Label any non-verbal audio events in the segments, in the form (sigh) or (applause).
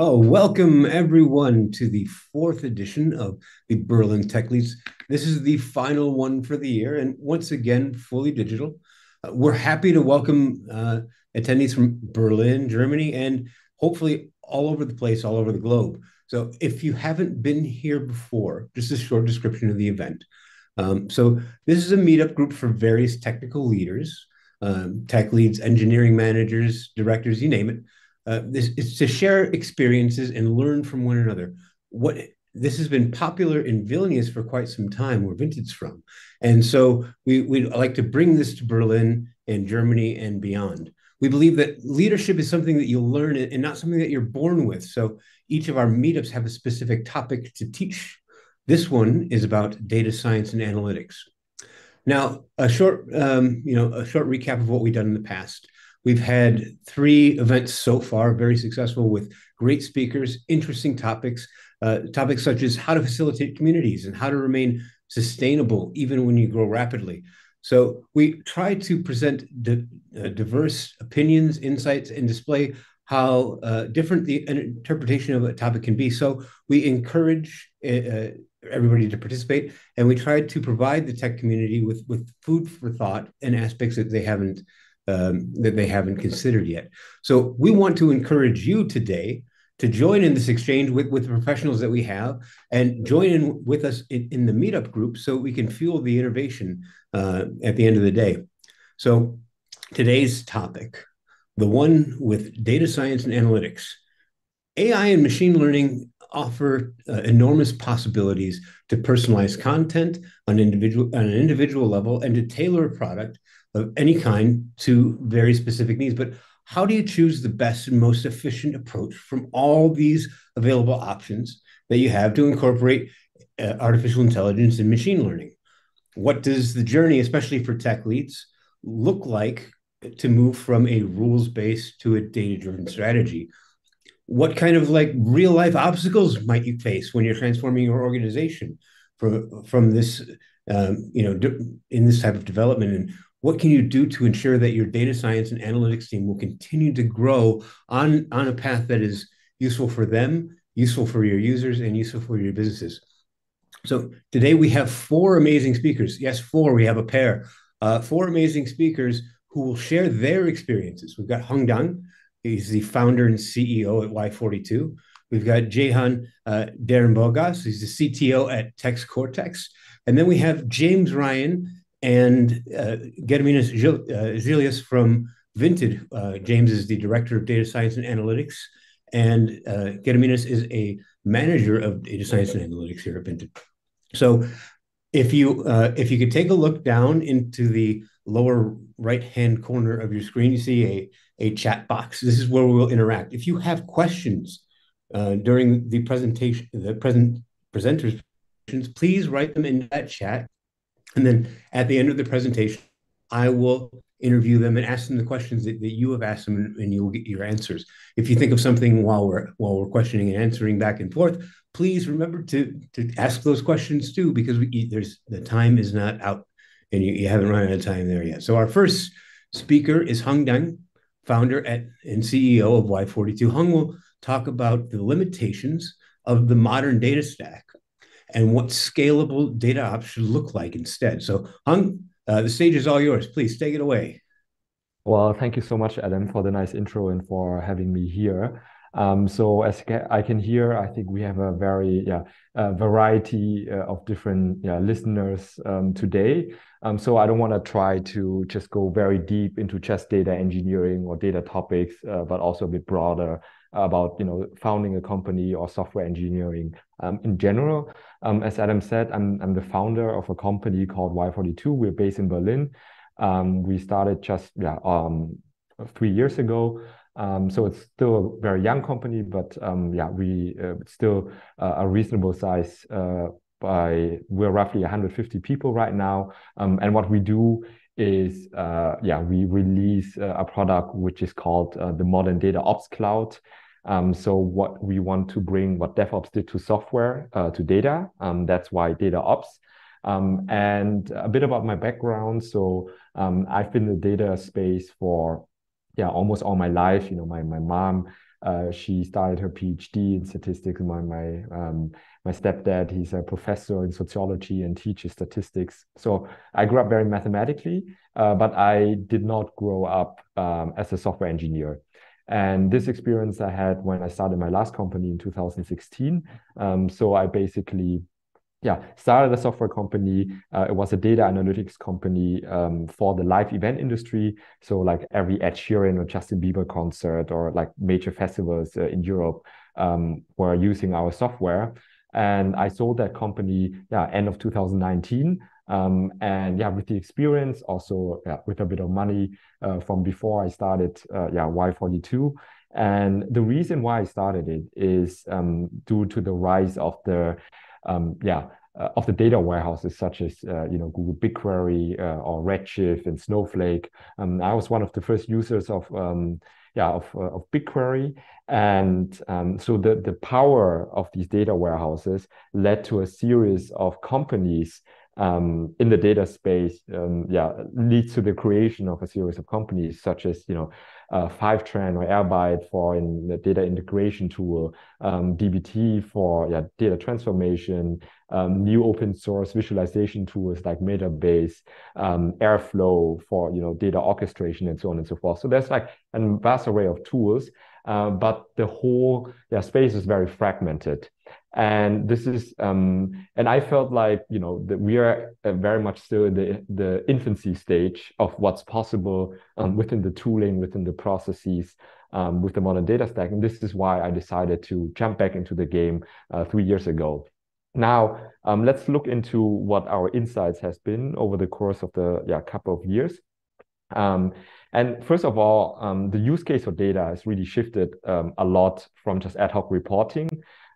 Oh, welcome everyone to the fourth edition of the Berlin Tech Leads. This is the final one for the year, and once again, fully digital. Uh, we're happy to welcome uh, attendees from Berlin, Germany, and hopefully all over the place, all over the globe. So if you haven't been here before, just a short description of the event. Um, so this is a meetup group for various technical leaders, um, tech leads, engineering managers, directors, you name it, uh, this is to share experiences and learn from one another. What this has been popular in Vilnius for quite some time, where Vinted's from, and so we we'd like to bring this to Berlin and Germany and beyond. We believe that leadership is something that you learn and not something that you're born with. So each of our meetups have a specific topic to teach. This one is about data science and analytics. Now, a short, um, you know, a short recap of what we've done in the past. We've had three events so far, very successful with great speakers, interesting topics, uh, topics such as how to facilitate communities and how to remain sustainable even when you grow rapidly. So we try to present di- uh, diverse opinions, insights, and display how uh, different the interpretation of a topic can be. So we encourage uh, uh, everybody to participate, and we try to provide the tech community with with food for thought and aspects that they haven't um, that they haven't considered yet. So we want to encourage you today to join in this exchange with, with the professionals that we have and join in with us in, in the meetup group so we can fuel the innovation uh, at the end of the day. So today's topic, the one with data science and analytics. AI and machine learning offer uh, enormous possibilities to personalize content on individual on an individual level and to tailor a product of any kind to very specific needs. But how do you choose the best and most efficient approach from all these available options that you have to incorporate uh, artificial intelligence and machine learning? What does the journey, especially for tech leads, look like to move from a rules based to a data driven strategy? What kind of like real life obstacles might you face when you're transforming your organization from from this um, you know in this type of development and what can you do to ensure that your data science and analytics team will continue to grow on, on a path that is useful for them, useful for your users, and useful for your businesses? So today we have four amazing speakers. Yes, four. We have a pair. Uh, four amazing speakers who will share their experiences. We've got Hung Dang. He's the founder and CEO at Y42. We've got Ceyhun uh, Bogas. He's the CTO at TextCortex. And then we have James Ryan and uh, Gediminas uh, from Vinted. Uh, James is the director of data science and analytics, and uh, Gediminas is a manager of data science and analytics here at Vinted. So, if you uh, if you could take a look down into the lower right hand corner of your screen, you see a a chat box. This is where we will interact. If you have questions uh, during the presentation, the present presenters, please write them in that chat and then at the end of the presentation, I will interview them and ask them the questions that, that you have asked them and, and you will get your answers. If you think of something while we're while we're questioning and answering back and forth, please remember to to ask those questions too, because we, there's the time is not out and you, you haven't run out of time there yet. So our first speaker is Hung Dang, founder at and CEO of Y42. Hung will talk about the limitations of the modern data stack and what scalable data ops should look like instead. So, Hung, uh, the stage is all yours. Please take it away. Well, thank you so much, Adam, for the nice intro and for having me here. Um, so as I can hear, I think we have a very yeah variety uh, of different yeah, listeners um, today. Um, so I don't want to try to just go very deep into just data engineering or data topics, uh, but also a bit broader about you know founding a company or software engineering um, in general. Um, as Adam said, I'm I'm the founder of a company called Y42. We're based in Berlin. Um, we started just yeah um, three years ago. Um, so it's still a very young company, but um, yeah, we uh, still uh, a reasonable size. Uh, by we're roughly 150 people right now, and what we do is uh, yeah we release uh, a product which is called uh, the modern data ops cloud um, so what we want to bring what devops did to software uh, to data um, that's why data ops um, and a bit about my background so um, i've been in the data space for yeah almost all my life you know my, my mom Uh, she started her PhD in statistics. My my um, my stepdad, he's a professor in sociology and teaches statistics. So I grew up very mathematically, uh, but I did not grow up um, as a software engineer. And this experience I had when I started my last company in 2016. Um, so I basically yeah, started a software company. Uh, it was a data analytics company um, for the live event industry. So like every Ed Sheeran or Justin Bieber concert or like major festivals uh, in Europe um, were using our software. And I sold that company, yeah, end of 2019. Um, and yeah, with the experience, also yeah, with a bit of money uh, from before I started, uh, yeah, Y42. And the reason why I started it is um, due to the rise of the um, yeah, uh, of the data warehouses such as uh, you know Google BigQuery uh, or Redshift and Snowflake. Um, I was one of the first users of um, yeah of, uh, of BigQuery, and um, so the the power of these data warehouses led to a series of companies um, in the data space, um, yeah, leads to the creation of a series of companies such as, you know, uh, Fivetran or Airbyte for in the data integration tool, um, DBT for yeah, data transformation, um, new open source visualization tools like Metabase, um, Airflow for you know data orchestration and so on and so forth. So there's like a vast array of tools, uh, but the whole yeah, space is very fragmented and this is um, and i felt like you know that we are uh, very much still in the the infancy stage of what's possible um, within the tooling within the processes um, with the modern data stack. And this is why i decided to jump back into the game uh, three years ago. Now um, let's look into what our insights has been over the course of the yeah couple of years. Um, and first of all, um, the use case for data has really shifted um, a lot from just ad hoc reporting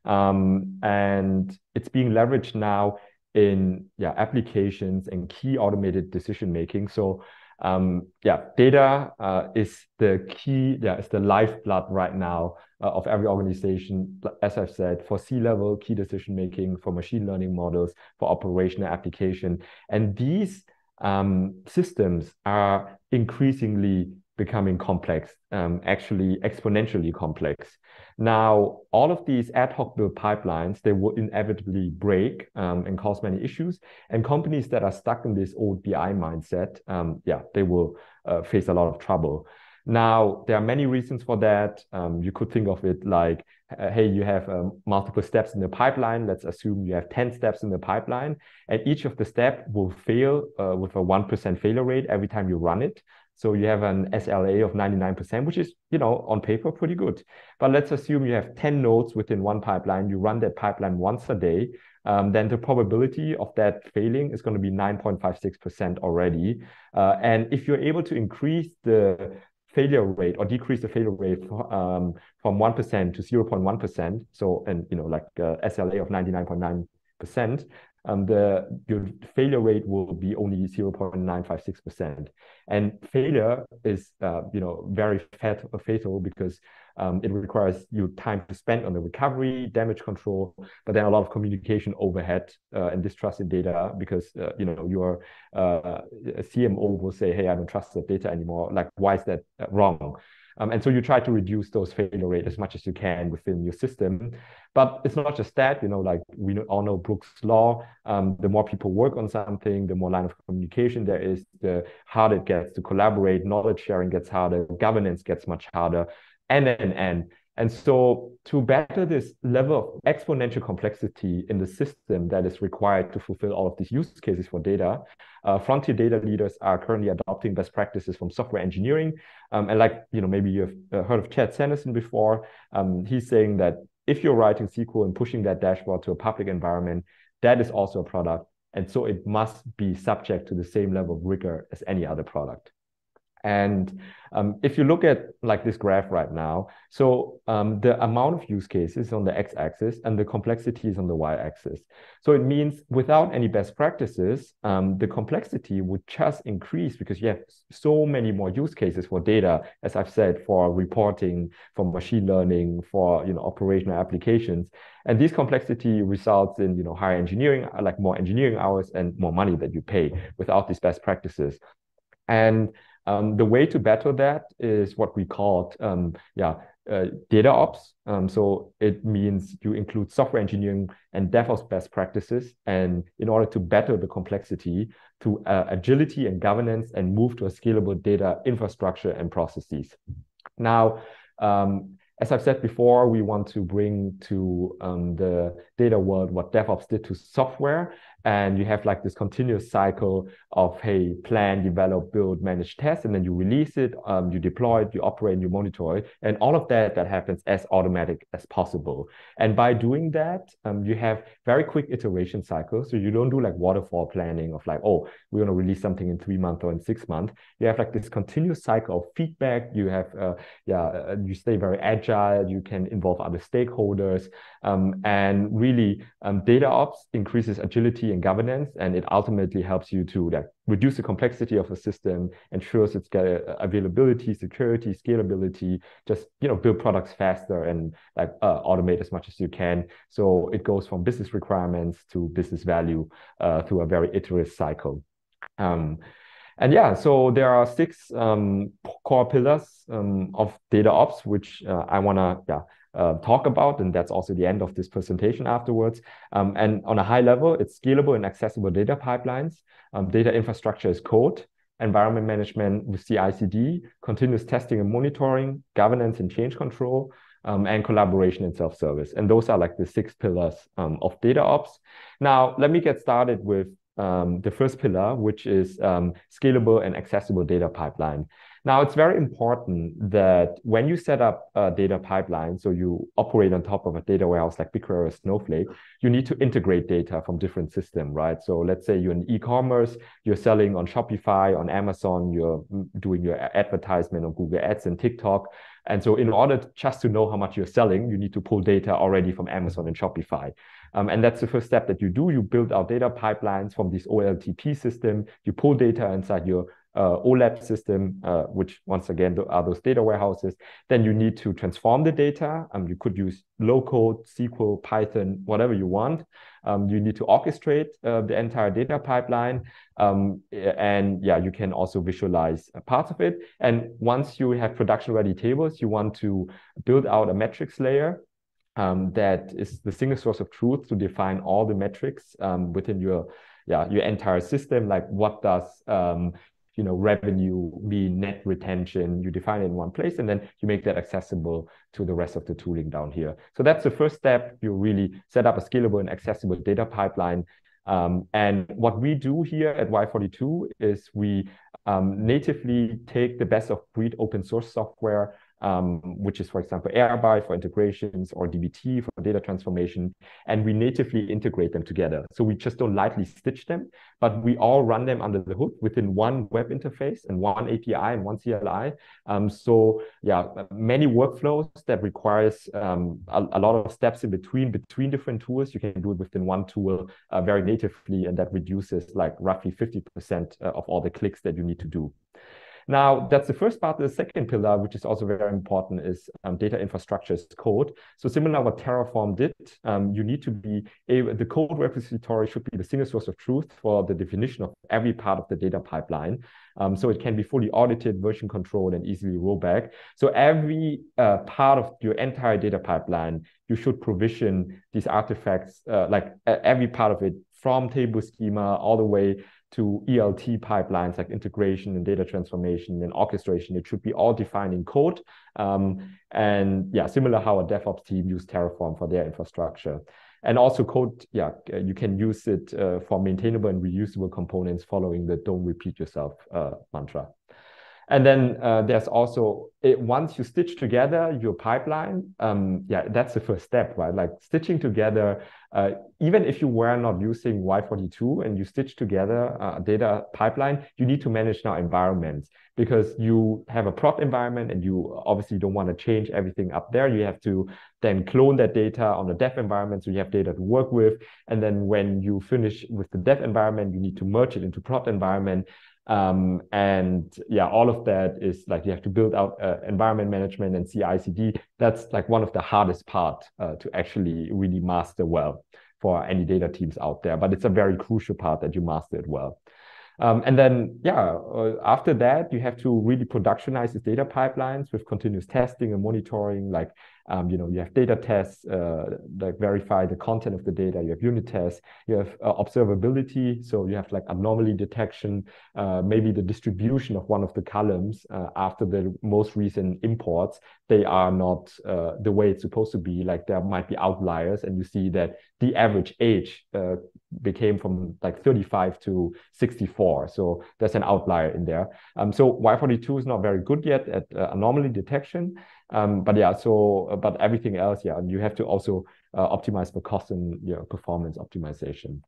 um, and it's being leveraged now in yeah applications and key automated decision making. So um, yeah, data uh, is the key. Yeah, it's the lifeblood right now uh, of every organization. As I've said, for C-level key decision making, for machine learning models, for operational application, and these um, systems are increasingly becoming complex, um, actually exponentially complex. Now, all of these ad hoc build pipelines, they will inevitably break um, and cause many issues. And companies that are stuck in this old BI mindset, um, yeah, they will uh, face a lot of trouble. Now, there are many reasons for that. Um, you could think of it like, uh, hey, you have um, multiple steps in the pipeline. Let's assume you have 10 steps in the pipeline, and each of the step will fail uh, with a 1% failure rate every time you run it. So you have an SLA of 99%, which is, you know, on paper pretty good. But let's assume you have 10 nodes within one pipeline, you run that pipeline once a day, um, then the probability of that failing is going to be 9.56% already. Uh, and if you're able to increase the failure rate or decrease the failure rate um, from 1% to 0.1%, so, and, you know, like uh, SLA of 99.9%, um, the your failure rate will be only 0.956%. And failure is, uh, you know, very fat, fatal because um, it requires you time to spend on the recovery, damage control, but then a lot of communication overhead uh, and distrust in data because, uh, you know, your uh, CMO will say, hey, I don't trust the data anymore. Like, why is that uh, wrong? Um, and so you try to reduce those failure rate as much as you can within your system. But it's not just that, you know, like we all know Brooks' law. Um, the more people work on something, the more line of communication there is, the harder it gets to collaborate, knowledge sharing gets harder, governance gets much harder, and and and. And so to better this level of exponential complexity in the system that is required to fulfill all of these use cases for data, uh, frontier data leaders are currently adopting best practices from software engineering. Um, and like, you know, maybe you've uh, heard of Chad Sanderson before. Um, he's saying that if you're writing SQL and pushing that dashboard to a public environment, that is also a product. And so it must be subject to the same level of rigor as any other product. And um, if you look at like this graph right now, so um, the amount of use cases on the x-axis and the complexity is on the y-axis. So it means without any best practices, um, the complexity would just increase because you have so many more use cases for data, as I've said, for reporting, for machine learning, for you know operational applications. And this complexity results in you know higher engineering, like more engineering hours and more money that you pay without these best practices. And um, the way to battle that is what we called, um, yeah, uh, data ops. Um, so it means you include software engineering and DevOps best practices, and in order to better the complexity to uh, agility and governance and move to a scalable data infrastructure and processes. Now, um, as I've said before, we want to bring to um, the data world what DevOps did to software and you have like this continuous cycle of hey plan develop build manage test and then you release it um, you deploy it you operate and you monitor it and all of that that happens as automatic as possible. And by doing that um, you have very quick iteration cycles. So you don't do like waterfall planning of like oh we're going to release something in three months or in six months. You have like this continuous cycle of feedback. You have uh, yeah uh, you stay very agile. You can involve other stakeholders. Um, and really um, data ops increases agility and governance, and it ultimately helps you to like, reduce the complexity of a system, ensures its availability, security, scalability, just you know build products faster and like uh, automate as much as you can. So it goes from business requirements to business value uh, through a very iterative cycle. Um, and yeah, so there are six um, core pillars um, of data ops, which uh, I want to yeah uh, talk about, and that's also the end of this presentation afterwards. Um, and on a high level, it's scalable and accessible data pipelines. Um, data infrastructure is code, environment management with CI/CD, continuous testing and monitoring, governance and change control, um, and collaboration and self-service. And those are like the six pillars um, of data ops. Now, let me get started with um, the first pillar, which is um, scalable and accessible data pipeline. Now, it's very important that when you set up a data pipeline, so you operate on top of a data warehouse like BigQuery or Snowflake, you need to integrate data from different systems, right? So let's say you're in e-commerce, you're selling on Shopify, on Amazon, you're doing your advertisement on Google Ads and TikTok. And so in order to, just to know how much you're selling, you need to pull data already from Amazon and Shopify. Um, and that's the first step that you do. You build out data pipelines from this OLTP system. You pull data inside your uh, OLAP system, uh, which once again are those data warehouses. Then you need to transform the data. Um, you could use code, SQL, Python, whatever you want. Um, you need to orchestrate uh, the entire data pipeline. Um, and yeah, you can also visualize parts of it. And once you have production ready tables, you want to build out a metrics layer um, that is the single source of truth to define all the metrics um, within your yeah your entire system like what does um, you know revenue mean net retention you define it in one place and then you make that accessible to the rest of the tooling down here. So that's the first step you really set up a scalable and accessible data pipeline. Um, and what we do here at Y42 is we um, natively take the best of breed open source software um, which is, for example, Airbyte for integrations or DBT for data transformation. And we natively integrate them together. So we just don't lightly stitch them, but we all run them under the hood within one web interface and one API and one CLI. Um, so yeah, many workflows that requires um, a, a, lot of steps in between, between different tools. You can do it within one tool uh, very natively, and that reduces like roughly 50% uh, of all the clicks that you need to do. Now, that's the first part. The second pillar, which is also very important, is um, data infrastructure as code. So similar what Terraform did, um, you need to be the code repository should be the single source of truth for the definition of every part of the data pipeline. Um, so it can be fully audited, version controlled, and easily rollback. So every uh, part of your entire data pipeline, you should provision these artifacts, uh, like every part of it from table schema all the way to ELT pipelines like integration and data transformation and orchestration. It should be all defined in code. Um, and yeah, similar how a DevOps team use Terraform for their infrastructure. And also code, yeah, you can use it uh, for maintainable and reusable components following the don't repeat yourself uh, mantra. And then uh, there's also it, once you stitch together your pipeline, um, yeah, that's the first step, right? Like stitching together, uh, even if you were not using Y42 and you stitch together a data pipeline, you need to manage now environments because you have a prod environment and you obviously don't want to change everything up there. You have to then clone that data on the dev environment. So you have data to work with. And then when you finish with the dev environment, you need to merge it into prod environment. Um, and yeah, all of that is like you have to build out uh, environment management and CI/CD. That's like one of the hardest part uh, to actually really master well for any data teams out there. But it's a very crucial part that you master it well. Um, and then, yeah, uh, after that, you have to really productionize these data pipelines with continuous testing and monitoring. Like, um, you know, you have data tests uh, that verify the content of the data. You have unit tests. You have uh, observability. So you have like anomaly detection, uh, maybe the distribution of one of the columns uh, after the most recent imports. They are not uh, the way it's supposed to be. Like there might be outliers, and you see that the average age became from like 35 to 64. So there's an outlier in there. Um, so Y42 is not very good yet at uh, anomaly detection. Um, but yeah, so uh, but everything else, yeah, and you have to also uh, optimize for cost and you know, performance optimization.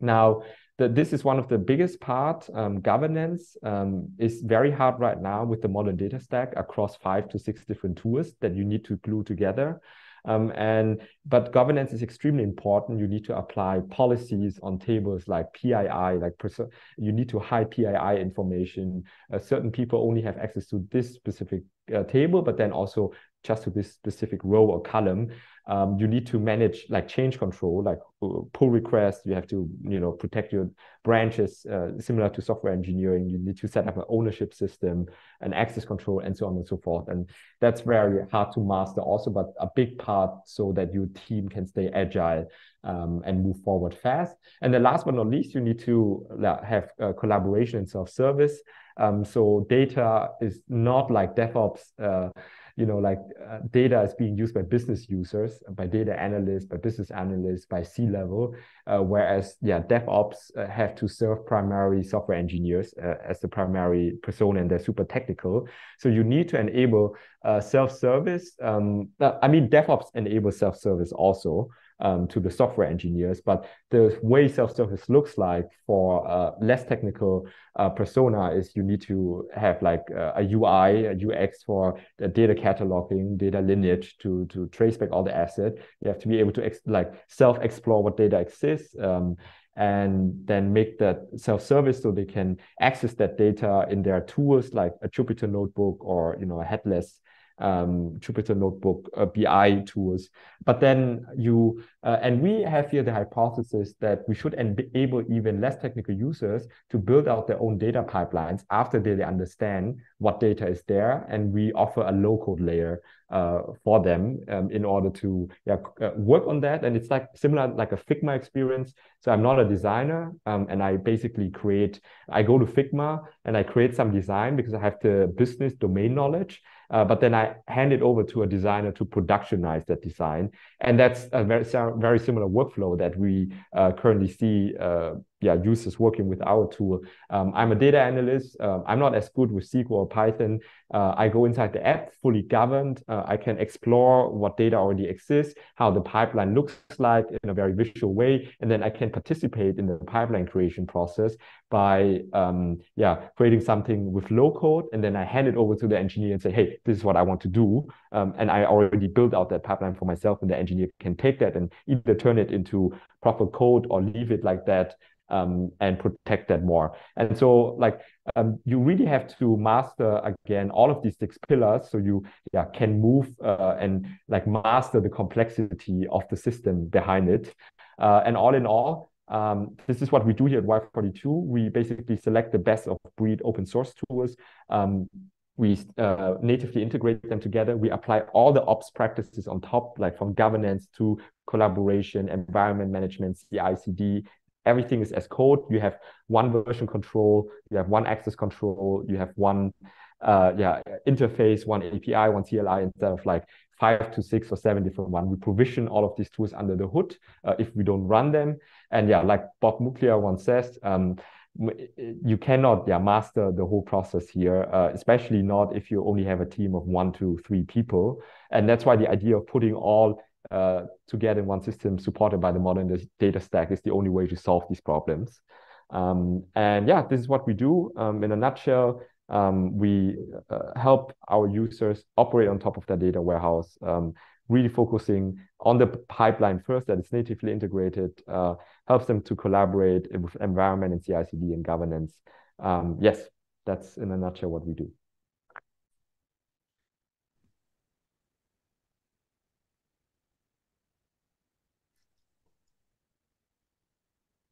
Now, the, this is one of the biggest part. Um, governance um, is very hard right now with the modern data stack across five to six different tools that you need to glue together. Um, and but governance is extremely important. You need to apply policies on tables like PII, like you need to hide PII information. Uh, certain people only have access to this specific uh, table, but then also just to this specific row or column um, you need to manage like change control, like uh, pull requests. You have to, you know, protect your branches, uh, similar to software engineering. You need to set up an ownership system, and access control, and so on and so forth. And that's very hard to master also, but a big part so that your team can stay agile um, and move forward fast. And then last but not least, you need to have uh, collaboration and self-service. Um, so data is not like DevOps. Uh, you know, like uh, data is being used by business users, by data analysts, by business analysts, by C-level, uh, whereas, yeah, DevOps uh, have to serve primary software engineers uh, as the primary persona and they're super technical. So you need to enable uh, self-service. Um, I mean, DevOps enables self-service also, um, to the software engineers. But the way self-service looks like for uh, less technical uh, persona is you need to have like uh, a UI, a UX for the data cataloging, data lineage to to trace back all the asset. You have to be able to like self-explore what data exists. Um, and then make that self-service so they can access that data in their tools like a Jupyter notebook or you know a headless um, Jupyter Notebook uh, BI tools. But then you, uh, and we have here the hypothesis that we should enable even less technical users to build out their own data pipelines after they understand what data is there. And we offer a low code layer uh, for them um, in order to yeah, uh, work on that. And it's like similar, like a Figma experience. So I'm not a designer um, and I basically create, I go to Figma and I create some design because I have the business domain knowledge. Uh, but then I hand it over to a designer to productionize that design. And that's a very, very similar workflow that we uh, currently see uh, yeah, users working with our tool. Um, I'm a data analyst. Uh, I'm not as good with SQL or Python. Uh, I go inside the app, fully governed. Uh, I can explore what data already exists, how the pipeline looks like in a very visual way, and then I can participate in the pipeline creation process by um, yeah creating something with low code, and then I hand it over to the engineer and say, hey, this is what I want to do, um, and I already built out that pipeline for myself, and the engineer can take that and either turn it into proper code or leave it like that um, and protect that more. And so like um, you really have to master again all of these six pillars so you yeah can move uh, and like master the complexity of the system behind it. Uh, and all in all, um, this is what we do here at Y42. We basically select the best of breed open source tools. Um, we uh, natively integrate them together. We apply all the ops practices on top, like from governance to collaboration, environment management, CI/CD, everything is as code. You have one version control, you have one access control, you have one uh, yeah interface, one API, one CLI instead of like five to six or seven different one. We provision all of these tools under the hood uh, if we don't run them. And yeah, like Bob Muglia once says, um, you cannot yeah master the whole process here, uh, especially not if you only have a team of one to three people. And that's why the idea of putting all uh, to get in one system supported by the modern data stack is the only way to solve these problems. Um, and yeah, this is what we do. Um, in a nutshell, um, we uh, help our users operate on top of their data warehouse, um, really focusing on the pipeline first that is natively integrated, uh, helps them to collaborate with environment and CI/CD and governance. Um, yes, that's in a nutshell what we do.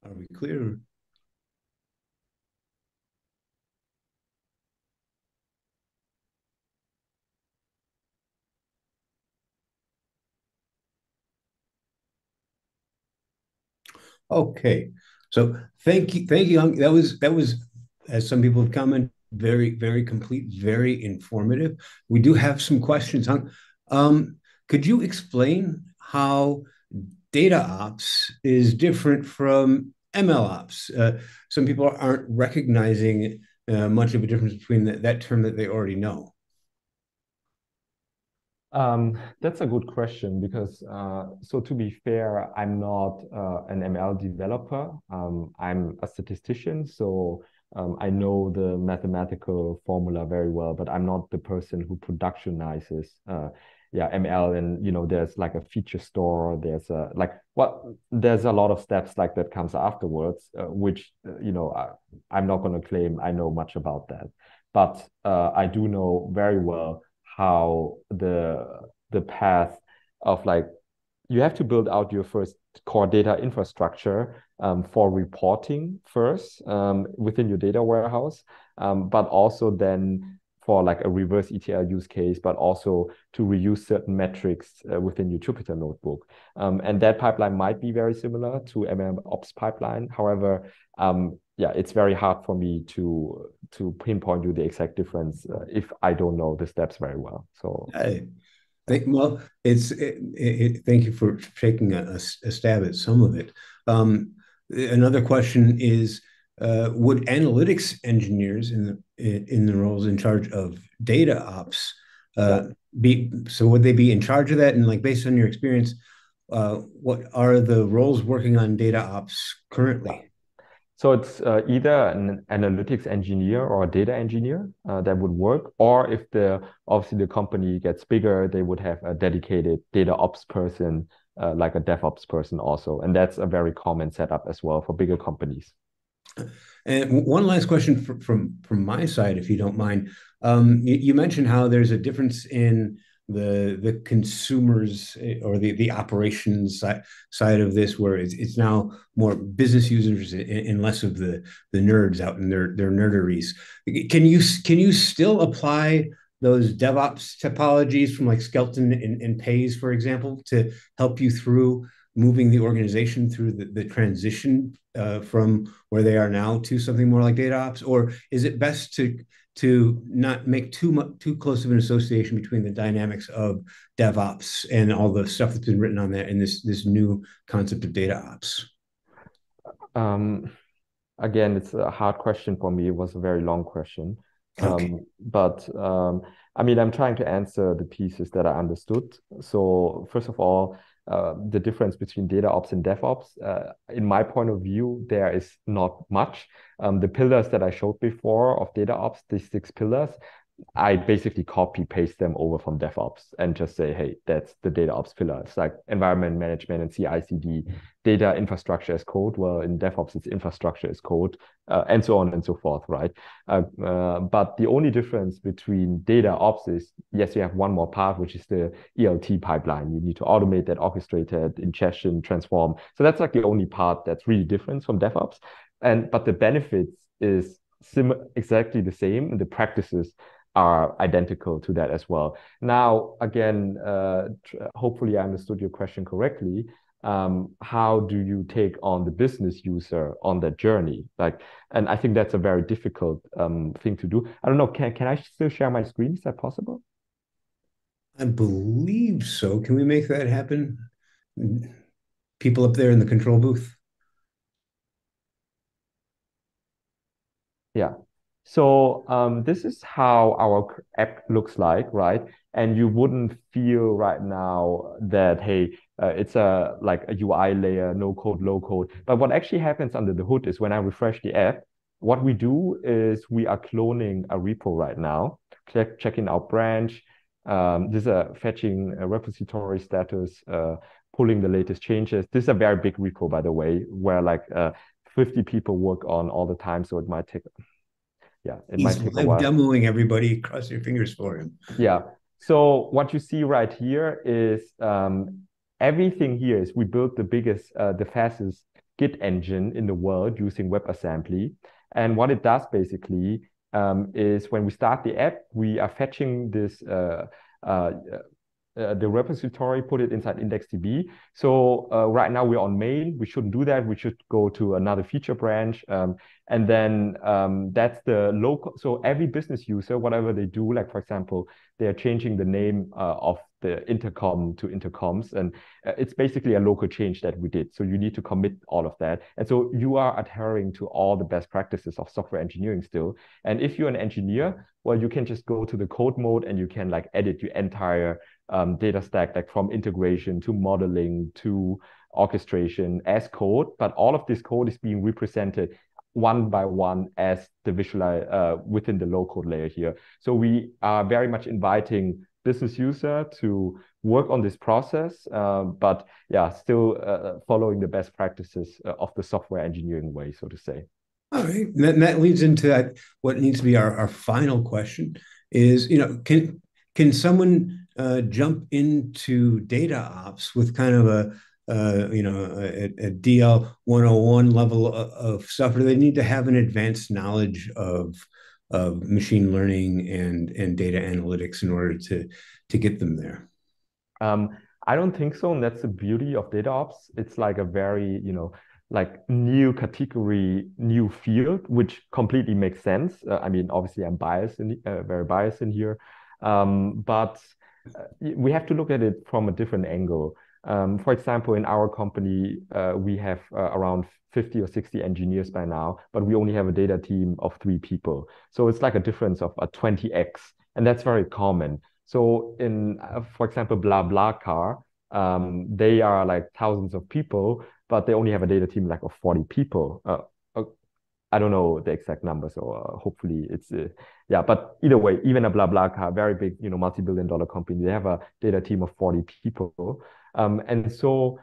Are we clear? Okay. So thank you, thank you. That was that was, as some people have commented, very very complete, very informative. We do have some questions. Hung. um, could you explain how data ops is different from ML ops? Uh, some people aren't recognizing uh, much of a difference between that, that term that they already know. Um, that's a good question because, uh, so to be fair, I'm not uh, an ML developer. Um, I'm a statistician, so um, I know the mathematical formula very well, but I'm not the person who productionizes, uh, yeah, ML. And you know, there's like a feature store. There's a like, well, there's a lot of steps like that comes afterwards, uh, which uh, you know, I, I'm not going to claim I know much about that, but uh, I do know very well how the the path of like you have to build out your first core data infrastructure um, for reporting first um, within your data warehouse, um, but also then for like a reverse ETL use case, but also to reuse certain metrics uh, within your Jupyter notebook. Um, and that pipeline might be very similar to ML Ops pipeline. However, um, yeah, it's very hard for me to to pinpoint you the exact difference uh, if I don't know the steps very well. So. I, think, well, it's it, it, thank you for taking a, a, stab at some of it. Um, another question is uh, would analytics engineers in the in the roles in charge of data ops uh, yeah. be so would they be in charge of that and like based on your experience uh, what are the roles working on data ops currently so it's uh, either an analytics engineer or a data engineer uh, that would work, or if the obviously the company gets bigger, they would have a dedicated data ops person, uh, like a DevOps person also, and that's a very common setup as well for bigger companies. And one last question from from, from my side, if you don't mind. Um, you, you mentioned how there's a difference in the the consumers eh, or the the operations side, side of this where it's it's now more business users and, less of the the nerds out in their their nerderies can you can you still apply those devops topologies from like Skelton and, and Pais for example to help you through moving the organization through the, the transition uh, from where they are now to something more like data ops or is it best to to not make too much too close of an association between the dynamics of DevOps and all the stuff that's been written on that and this this new concept of data ops? Um, again, it's a hard question for me. It was a very long question. Okay. Um, but um, I mean, I'm trying to answer the pieces that I understood. So first of all, uh, the difference between data ops and DevOps. Uh, in my point of view, there is not much. Um, the pillars that I showed before of data ops, these six pillars, I basically copy paste them over from DevOps and just say, hey, that's the data ops pillar. It's like environment management and CI/CD, data infrastructure as code. Well, in DevOps, it's infrastructure as code, uh, and so on and so forth, right? Uh, uh, but the only difference between data ops is yes, you have one more part, which is the ELT pipeline. You need to automate that, orchestrated ingestion, transform. So that's like the only part that's really different from DevOps. And but the benefits is sim exactly the same, the practices are identical to that as well. Now, again, uh, hopefully I understood your question correctly. Um, how do you take on the business user on that journey? Like, and I think that's a very difficult um, thing to do. I don't know. Can can I still share my screen? Is that possible? I believe so. Can we make that happen? People up there in the control booth. Yeah. So um, this is how our app looks like, right? And you wouldn't feel right now that, hey, uh, it's a like a UI layer, no code, low code. But what actually happens under the hood is when I refresh the app, what we do is we are cloning a repo right now, check, checking our branch. Um, this is a fetching a repository status, uh, pulling the latest changes. This is a very big repo, by the way, where like uh, 50 people work on all the time. So it might take yeah, it He's might take a while. demoing everybody. Cross your fingers for him. Yeah. So what you see right here is um, everything here is we built the biggest, uh, the fastest Git engine in the world using WebAssembly. And what it does basically um, is when we start the app, we are fetching this uh, uh, uh, the repository, put it inside IndexedDB. So uh, right now we're on main. We shouldn't do that. We should go to another feature branch. Um, and then um, that's the local. So every business user, whatever they do, like for example, they're changing the name uh, of the intercom to intercoms. And uh, it's basically a local change that we did. So you need to commit all of that. And so you are adhering to all the best practices of software engineering still. And if you're an engineer, well, you can just go to the code mode and you can like edit your entire um, data stack, like from integration to modeling to orchestration as code. But all of this code is being represented one by one as the visual uh, within the low code layer here. So we are very much inviting business user to work on this process, uh, but yeah, still uh, following the best practices uh, of the software engineering way, so to say. All right, that, that leads into that, what needs to be our, our final question: is you know can can someone uh, jump into data ops with kind of a uh, you know a, a, DL 101 level of, of stuff, or they need to have an advanced knowledge of of machine learning and and data analytics in order to to get them there? Um, I don't think so, and that's the beauty of data ops. It's like a very you know like new category, new field, which completely makes sense. Uh, I mean, obviously, I'm biased in uh, very biased in here, um, but we have to look at it from a different angle. Um, for example, in our company, uh, we have uh, around 50 or 60 engineers by now, but we only have a data team of three people. So it's like a difference of a 20x, and that's very common. So in, uh, for example, blah BlaBlaCar, um, they are like thousands of people, but they only have a data team like of 40 people. Uh, uh, I don't know the exact number, so uh, hopefully it's uh, yeah. But either way, even a blah BlaBlaCar, very big, you know, multi-billion dollar company, they have a data team of 40 people, um, and so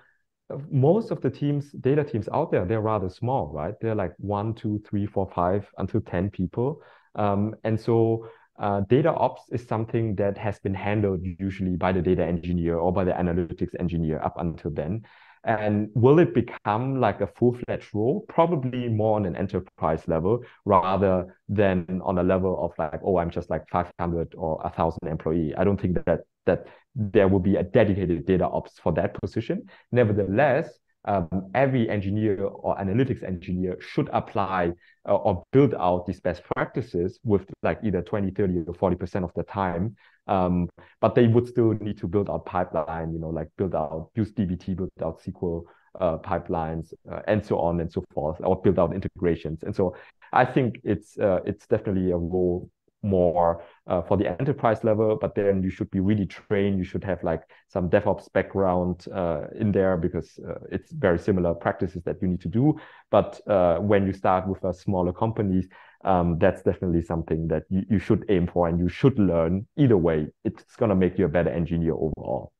most of the teams, data teams out there, they're rather small, right? They're like one, two, three, four, five, until 10 people. Um, and so uh, data ops is something that has been handled usually by the data engineer or by the analytics engineer up until then. And will it become like a full-fledged role? Probably more on an enterprise level rather than on a level of like, oh, I'm just like 500 or 1,000 employee. I don't think that that there will be a dedicated data ops for that position. Nevertheless, um, every engineer or analytics engineer should apply uh, or build out these best practices with like either 20, 30, or 40% of the time. Um, but they would still need to build out pipeline, you know, like build out, use DBT, build out SQL uh, pipelines, uh, and so on and so forth, or build out integrations. And so I think it's uh, it's definitely a role more uh, for the enterprise level, but then you should be really trained. You should have like some DevOps background uh, in there because uh, it's very similar practices that you need to do. But when you start with a smaller companies, um, that's definitely something that you, you should aim for and you should learn. Either way, it's going to make you a better engineer overall.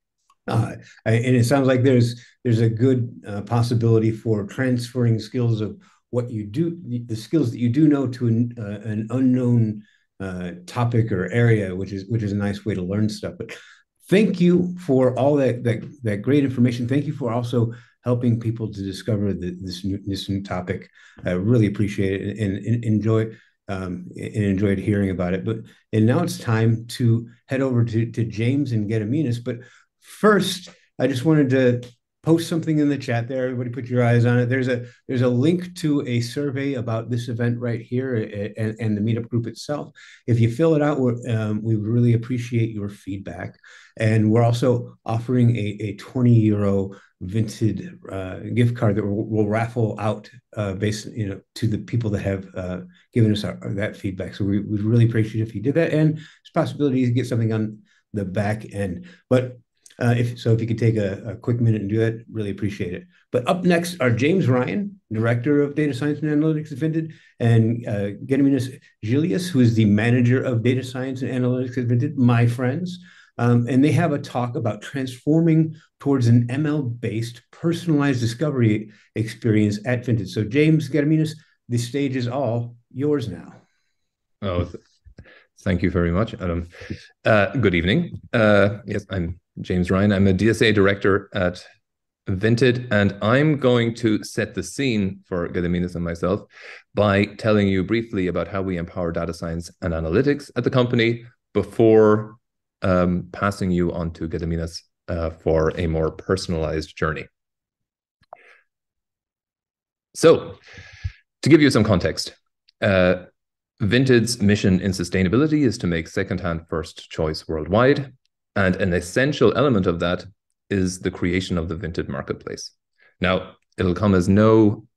Uh, and it sounds like there's there's a good uh, possibility for transferring skills of what you do, the skills that you do know to an, an unknown uh, topic or area, which is which is a nice way to learn stuff. But thank you for all that that that great information. Thank you for also helping people to discover the, this new this new topic. I really appreciate it and, and enjoy um, and enjoyed hearing about it. But and now it's time to head over to to James and get Gediminas. But first, I just wanted to post something in the chat there. Everybody put your eyes on it. There's a there's a link to a survey about this event right here and, and the meetup group itself. If you fill it out, um, we really appreciate your feedback. And we're also offering a, a 20 euro Vinted uh, gift card that we'll, we'll raffle out uh, based you know to the people that have uh, given us our, that feedback. So we would really appreciate if you did that. And there's possibility to get something on the back end. But uh, if so, if you could take a, a, quick minute and do that, really appreciate it. But up next are James Ryan, Director of Data Science and Analytics at Vinted, and uh, Gediminas who is the Manager of Data Science and Analytics at Vinted, my friends. Um, and they have a talk about transforming towards an ML-based personalized discovery experience at Vinted. So James Gediminas, the stage is all yours now. Oh, thank you very much, Adam. Uh, good evening. Uh, yes, I'm James Ryan. I'm a DSA director at Vinted, and I'm going to set the scene for Gediminas and myself by telling you briefly about how we empower data science and analytics at the company before um, passing you on to Gediminas uh, for a more personalized journey. So, to give you some context, uh, Vinted's mission in sustainability is to make secondhand first choice worldwide. And an essential element of that is the creation of the Vinted marketplace. Now, it'll come as no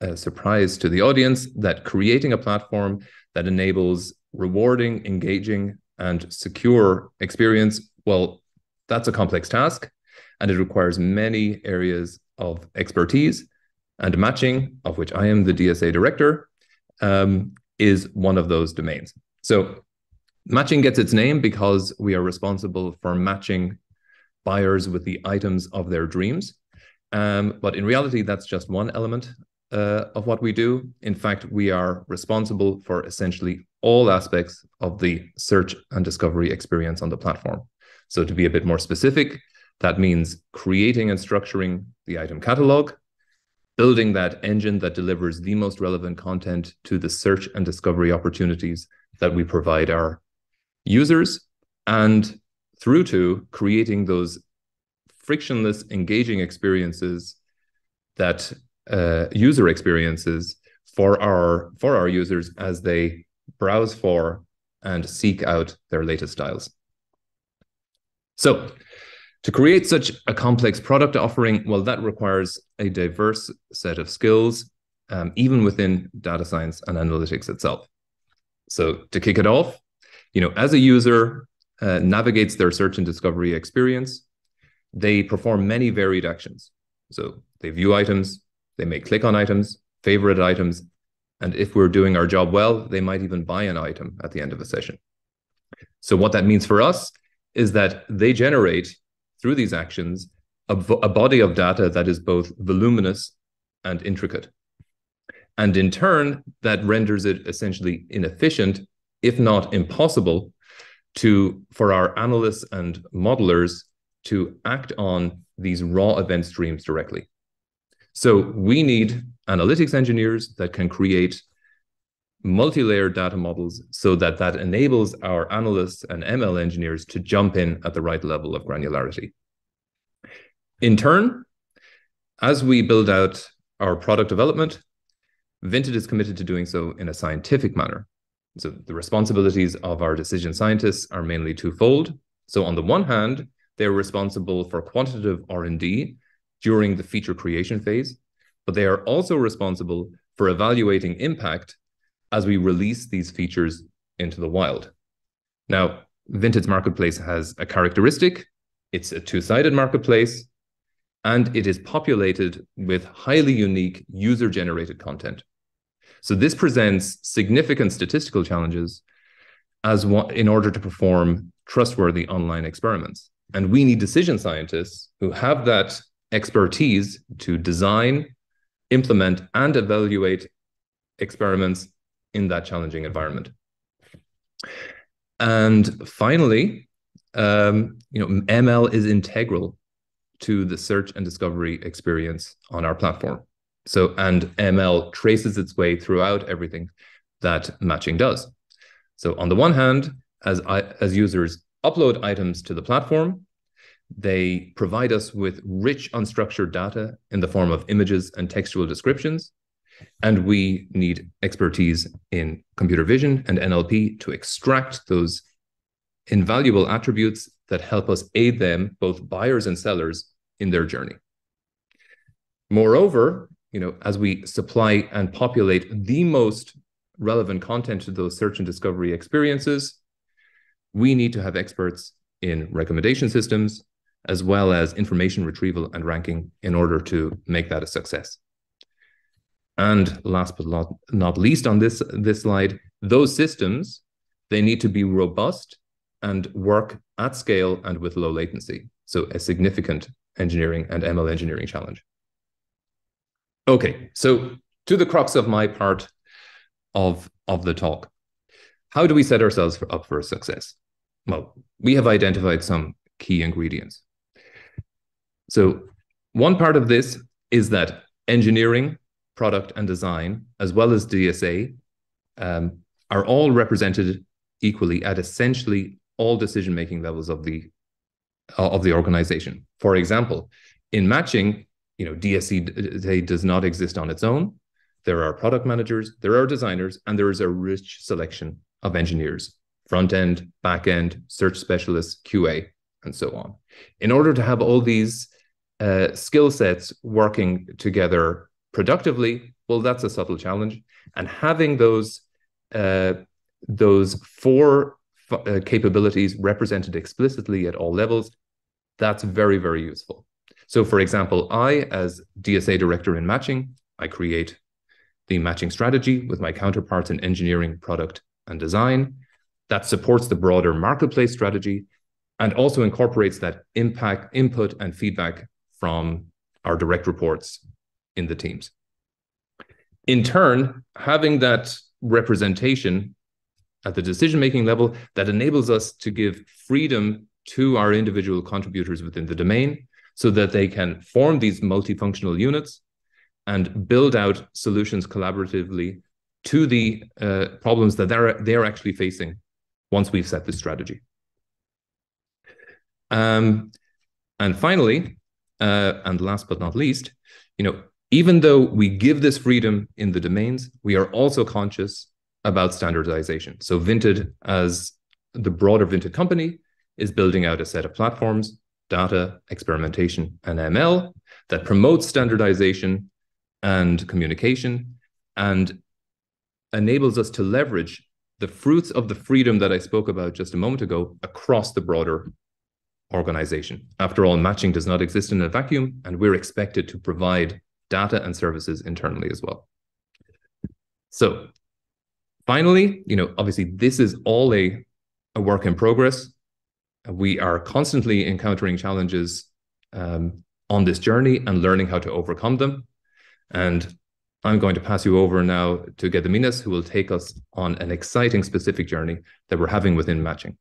uh, surprise to the audience that creating a platform that enables rewarding, engaging, and secure experience, well, that's a complex task and it requires many areas of expertise and matching, of which I am the DSA director, um, is one of those domains. So matching gets its name because we are responsible for matching buyers with the items of their dreams. Um, but in reality, that's just one element uh, of what we do. In fact, we are responsible for essentially all aspects of the search and discovery experience on the platform. So, to be a bit more specific, that means creating and structuring the item catalog, building that engine that delivers the most relevant content to the search and discovery opportunities that we provide our users, and through to creating those frictionless, engaging experiences that uh, user experiences for our for our users as they browse for and seek out their latest styles. So, to create such a complex product offering, well, that requires a diverse set of skills, um, even within data science and analytics itself. So, to kick it off, you know, as a user uh, navigates their search and discovery experience, they perform many varied actions. So, they view items, they may click on items, favorite items, and if we're doing our job well, they might even buy an item at the end of a session. So, what that means for us is that they generate through these actions a, a body of data that is both voluminous and intricate. And in turn, that renders it essentially inefficient, if not impossible, to for our analysts and modelers to act on these raw event streams directly. So we need analytics engineers that can create multi-layered data models so that that enables our analysts and ML engineers to jump in at the right level of granularity. In turn, as we build out our product development, Vinted is committed to doing so in a scientific manner. So the responsibilities of our decision scientists are mainly twofold. So on the one hand, they're responsible for quantitative R&D during the feature creation phase, but they are also responsible for evaluating impact as we release these features into the wild. Now, Vinted's marketplace has a characteristic. It's a two-sided marketplace, and it is populated with highly unique user-generated content. So this presents significant statistical challenges as one, in order to perform trustworthy online experiments. And we need decision scientists who have that expertise to design, implement, and evaluate experiments in that challenging environment. And finally, um, you know, ML is integral to the search and discovery experience on our platform. So, and ML traces its way throughout everything that matching does. So, on the one hand, as I, as users upload items to the platform, they provide us with rich unstructured data in the form of images and textual descriptions. And we need expertise in computer vision and NLP to extract those invaluable attributes that help us aid them, both buyers and sellers, in their journey. Moreover, you know, as we supply and populate the most relevant content to those search and discovery experiences, we need to have experts in recommendation systems, as well as information retrieval and ranking in order to make that a success. And last but not, not least on this, this slide, those systems, they need to be robust and work at scale and with low latency. So a significant engineering and ML engineering challenge. Okay, so to the crux of my part of, of the talk. How do we set ourselves for, up for success? Well, we have identified some key ingredients. So one part of this is that engineering, product, and design, as well as DSA, um, are all represented equally at essentially all decision-making levels of the uh, of the organization. For example, in matching, you know, DSA does not exist on its own. There are product managers, there are designers, and there is a rich selection of engineers, front end, back end, search specialists, QA, and so on. In order to have all these uh, skill sets working together productively, well, that's a subtle challenge. And having those uh, those four uh, capabilities represented explicitly at all levels, that's very, very useful. So, for example, I, as DSA director in matching, I create the matching strategy with my counterparts in engineering, product, and design. That supports the broader marketplace strategy and also incorporates that impact, input, and feedback from our direct reports in the teams. In turn, having that representation at the decision making level that enables us to give freedom to our individual contributors within the domain so that they can form these multifunctional units and build out solutions collaboratively to the uh, problems that they're, they're actually facing once we've set this strategy. Um, and finally, uh, and last but not least, you know, even though we give this freedom in the domains, we are also conscious about standardization. So Vinted, as the broader Vinted company, is building out a set of platforms, data, experimentation, and ML that promotes standardization and communication and enables us to leverage the fruits of the freedom that I spoke about just a moment ago across the broader organization. After all, matching does not exist in a vacuum, and we're expected to provide data and services internally as well. So finally, you know, obviously this is all a, a work in progress. We are constantly encountering challenges um, on this journey and learning how to overcome them. And I'm going to pass you over now to Gediminas, who will take us on an exciting specific journey that we're having within matching.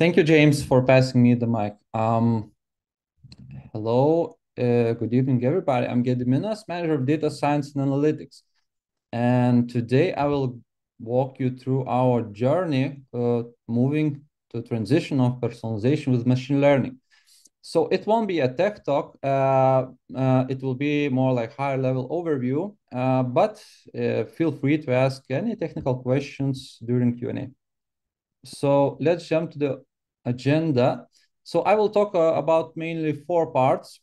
Thank you, James, for passing me the mic. Um, hello, uh, good evening, everybody. I'm Gediminas, Manager of Data Science and Analytics. And today I will walk you through our journey uh, moving to transition of personalization with machine learning. So it won't be a tech talk. Uh, uh, it will be more like higher level overview, uh, but uh, feel free to ask any technical questions during Q&A. So let's jump to the agenda. So I will talk uh, about mainly four parts.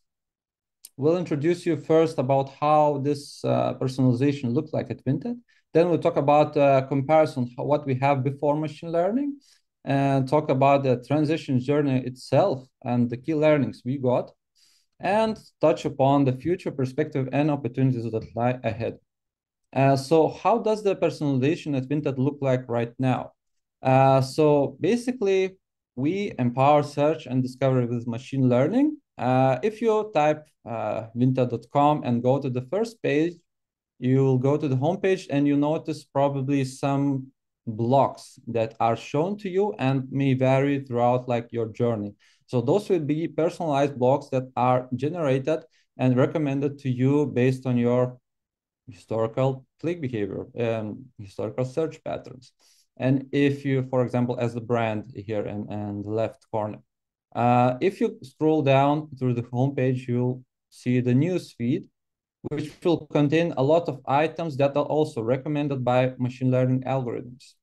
We'll introduce you first about how this uh, personalization looks like at Vinted. Then we'll talk about uh, comparison, what we have before machine learning, and talk about the transition journey itself and the key learnings we got, and touch upon the future perspective and opportunities that lie ahead. Uh, so how does the personalization at Vinted look like right now? Uh, so basically, we empower search and discovery with machine learning. Uh, if you type uh, vinted.com and go to the first page, you will go to the homepage and you notice probably some blocks that are shown to you and may vary throughout like your journey. So those will be personalized blocks that are generated and recommended to you based on your historical click behavior and historical search patterns. And if you, for example, as the brand here in the left corner, uh, if you scroll down through the homepage, you'll see the news feed, which will contain a lot of items that are also recommended by machine learning algorithms.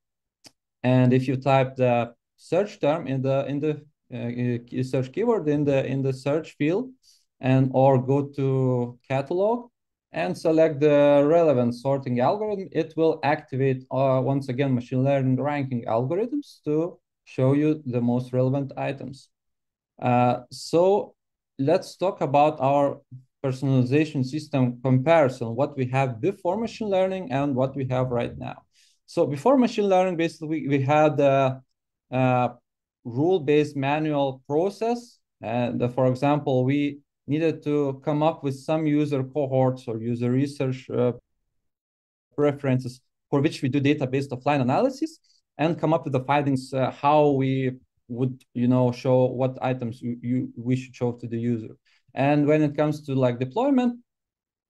And if you type the search term in the in the uh, search keyword in the in the search field, and or go to catalog, and select the relevant sorting algorithm, it will activate, uh, once again, machine learning ranking algorithms to show you the most relevant items. Uh, so let's talk about our personalization system comparison, what we have before machine learning and what we have right now. So before machine learning, basically, we, we had a, uh, rule-based manual process. And uh, for example, we needed to come up with some user cohorts or user research uh, preferences for which we do data-based offline analysis and come up with the findings uh, how we would you know show what items you, you, we should show to the user. And when it comes to like deployment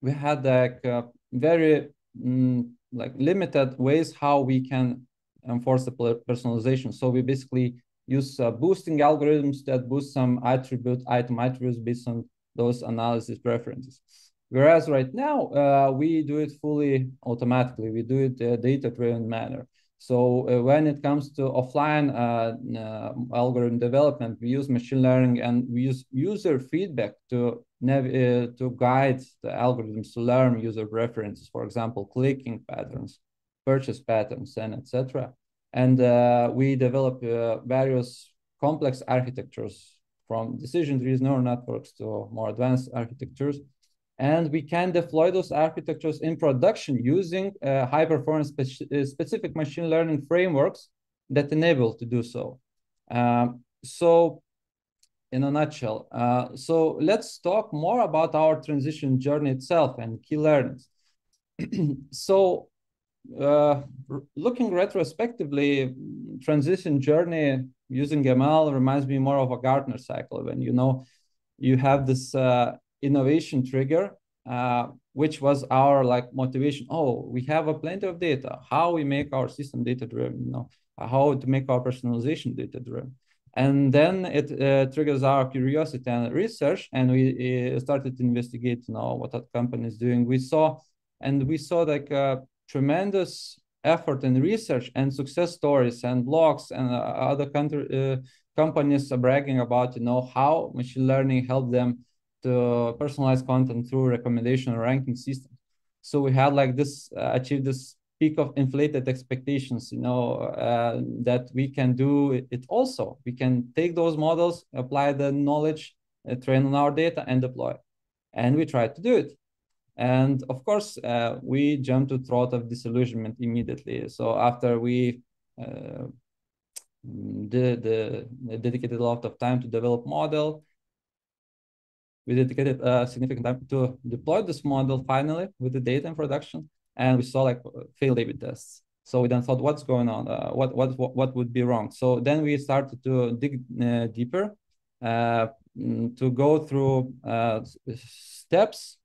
we had like uh, very mm, like limited ways how we can enforce the personalization. So we basically use uh, boosting algorithms that boost some attribute item attributes based on those analysis preferences. Whereas right now uh, we do it fully automatically. We do it uh, data driven manner. So uh, when it comes to offline uh, uh, algorithm development, we use machine learning and we use user feedback to uh, to guide the algorithms to learn user preferences, for example, clicking patterns, purchase patterns, and etc. And uh, we develop uh, various complex architectures from decision trees, neural networks to more advanced architectures and we can deploy those architectures in production using uh, high performance spe uh, specific machine learning frameworks that enable to do so. Um, so in a nutshell, uh, so let's talk more about our transition journey itself and key learnings. (clears throat) so uh, looking retrospectively, transition journey using ML reminds me more of a Gartner cycle when you know you have this uh, innovation trigger, uh, which was our like motivation. Oh, we have a plenty of data. How we make our system data driven? You know, how to make our personalization data driven. And then it uh, triggers our curiosity and research, and we uh, started to investigate, you know, what that company is doing. We saw, and we saw like uh, tremendous effort in research and success stories and blogs and uh, other country, uh, companies are bragging about, you know, how machine learning helped them to personalize content through recommendation or ranking system. So we had like this uh, achieved this peak of inflated expectations, you know, uh, that we can do it also. We can take those models, apply the knowledge, uh, train on our data and deploy. And we tried to do it. And of course, uh, we jumped to trough of disillusionment immediately. So after we uh, did the dedicated a lot of time to develop model, we dedicated a significant time to deploy this model finally with the data in production, and we saw like failed A/B tests. So we then thought, what's going on? Uh, what what what would be wrong? So then we started to dig uh, deeper, uh, to go through uh, steps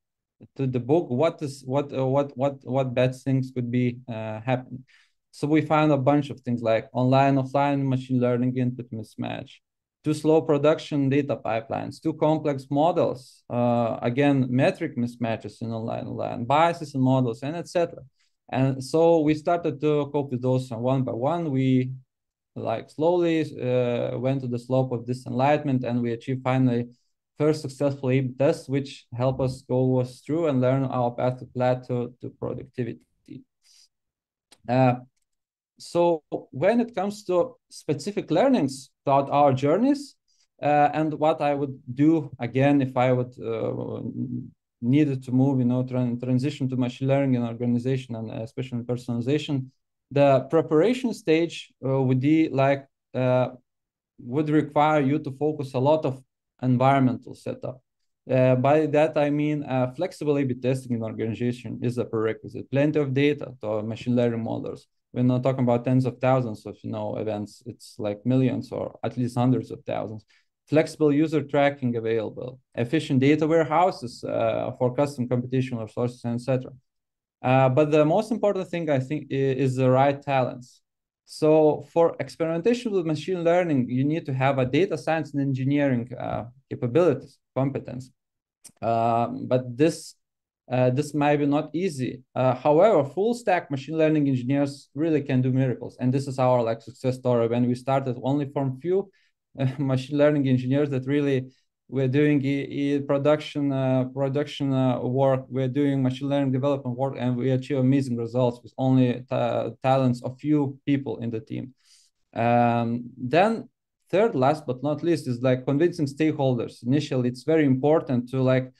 to the book. What is what uh, what what what bad things could be uh, happening? So we found a bunch of things like online offline machine learning input mismatch, too slow production data pipelines, too complex models, uh, again, metric mismatches in online, online biases in models, and etc. And so we started to cope with those one by one. We like slowly uh, went to the slope of this enlightenment, and we achieved finally first successful A/B test, which help us go us through and learn our path to plateau to productivity. Uh, so when it comes to specific learnings throughout our journeys, uh, and what I would do again if I would uh, needed to move, you know, tra- transition to machine learning and organization and especially personalization, the preparation stage uh, would be like uh, would require you to focus a lot of environmental setup. Uh, by that I mean uh, flexible A/B testing in organization is a prerequisite. Plenty of data to machine learning models. We're not talking about tens of thousands of you know events. It's like millions or at least hundreds of thousands. Flexible user tracking available. Efficient data warehouses uh, for custom computational sources etc uh, but the most important thing i think is the right talents so for experimentation with machine learning you need to have a data science and engineering uh, capabilities competence um, but this uh, this might be not easy. Uh, however, full stack machine learning engineers really can do miracles. And this is our like success story when we started only from few (laughs) machine learning engineers that really we're doing production uh, production uh, work, we're doing machine learning development work, and we achieve amazing results with only ta talents of few people in the team. Um, then third, last but not least, is like convincing stakeholders. Initially, it's very important to like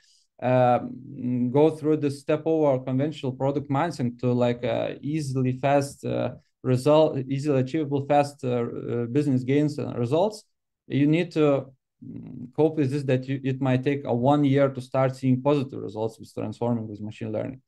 um, go through the step over conventional product mindset to like uh, easily fast uh, result, easily achievable, fast business gains and results, you need to mm, cope with this that you, it might take a one year to start seeing positive results with transforming with machine learning.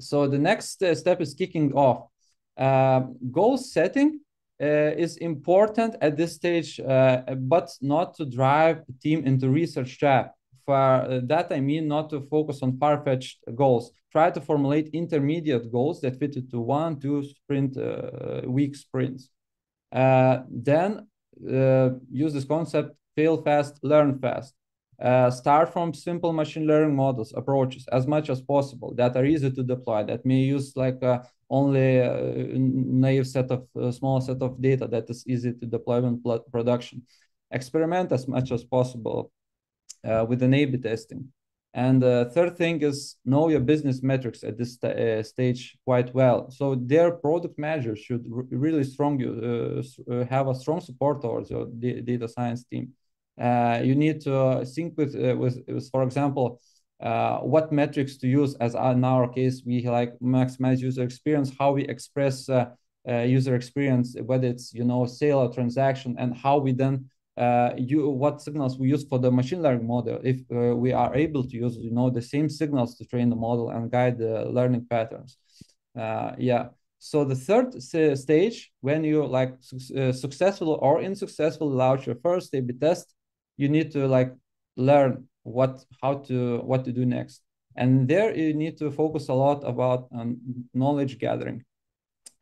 So the next step is kicking off. Uh, goal setting uh, is important at this stage, uh, but not to drive the team into research trap. For uh, that, I mean not to focus on far-fetched goals. Try to formulate intermediate goals that fit into one, two sprint uh, week sprints. Uh, then use this concept: fail fast, learn fast. Uh, start from simple machine learning models approaches as much as possible that are easy to deploy that may use like a only a naive set of a small set of data that is easy to deploy in production experiment as much as possible uh, with an A/B testing and the third thing is know your business metrics at this uh, stage quite well. So their product managers should really strong you uh, have a strong support towards your data science team uh, you need to think with, uh, with, with, for example, uh, what metrics to use as in our case, we like maximize user experience, how we express user experience, whether it's, you know, sale or transaction, and how we then uh, you what signals we use for the machine learning model if uh, we are able to use you know the same signals to train the model and guide the learning patterns. Uh, yeah. So the third stage when you like su successful or unsuccessful launch your first A/B test you need to like learn what how to what to do next. And there you need to focus a lot about um, knowledge gathering.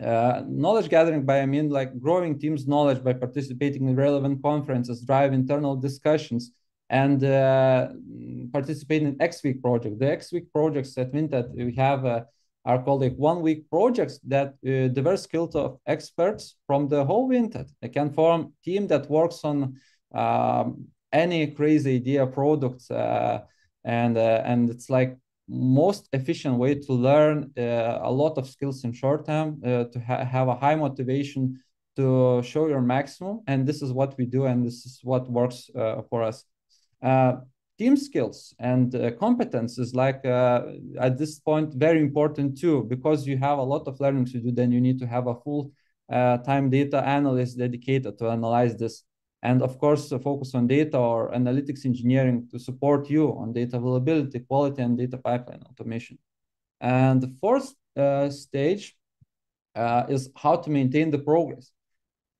Uh, knowledge gathering by i mean like growing teams knowledge by participating in relevant conferences drive internal discussions and uh, participate in x week project. The x week projects at vinted we have uh, are called like one week projects that uh, diverse skills of experts from the whole Vinted. They can form team that works on um, any crazy idea products uh, and uh, and it's like most efficient way to learn uh, a lot of skills in short term uh, to ha have a high motivation to show your maximum and this is what we do and this is what works uh, for us. Uh, team skills and competence is like at this point very important too because you have a lot of learning to do then you need to have a full time data analyst dedicated to analyze this and of course focus on data or analytics engineering to support you on data availability, quality, and data pipeline automation. And the fourth uh, stage uh, is how to maintain the progress.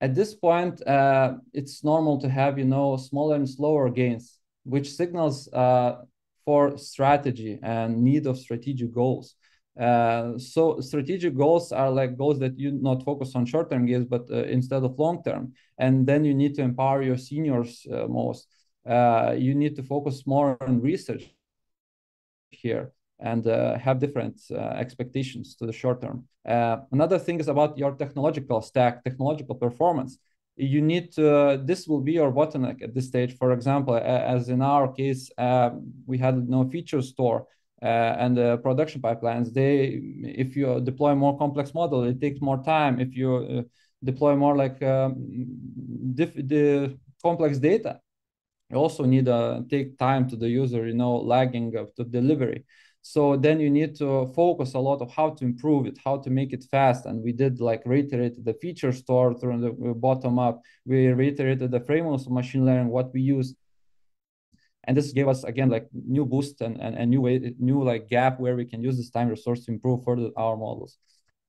At this point, uh, it's normal to have you know smaller and slower gains, which signals uh, for strategy and need of strategic goals. Uh, so strategic goals are like goals that you not focus on short-term gains, but uh, instead of long-term. And then you need to empower your seniors uh, most. Uh, you need to focus more on research here and uh, have different expectations to the short term. another thing is about your technological stack, technological performance. You need to, this will be your bottleneck at this stage. For example, as in our case, we had no feature store uh, and the production pipelines they if you deploy more complex model it takes more time. If you uh, deploy more like um, the complex data you also need to uh, take time to the user you know lagging of the delivery. So then you need to focus a lot of how to improve it how to make it fast. And we did like reiterate the feature store through the bottom up. We reiterated the frameworks of machine learning what we use and this gave us again like new boost and, and, and new way new like gap where we can use this time resource to improve further our models.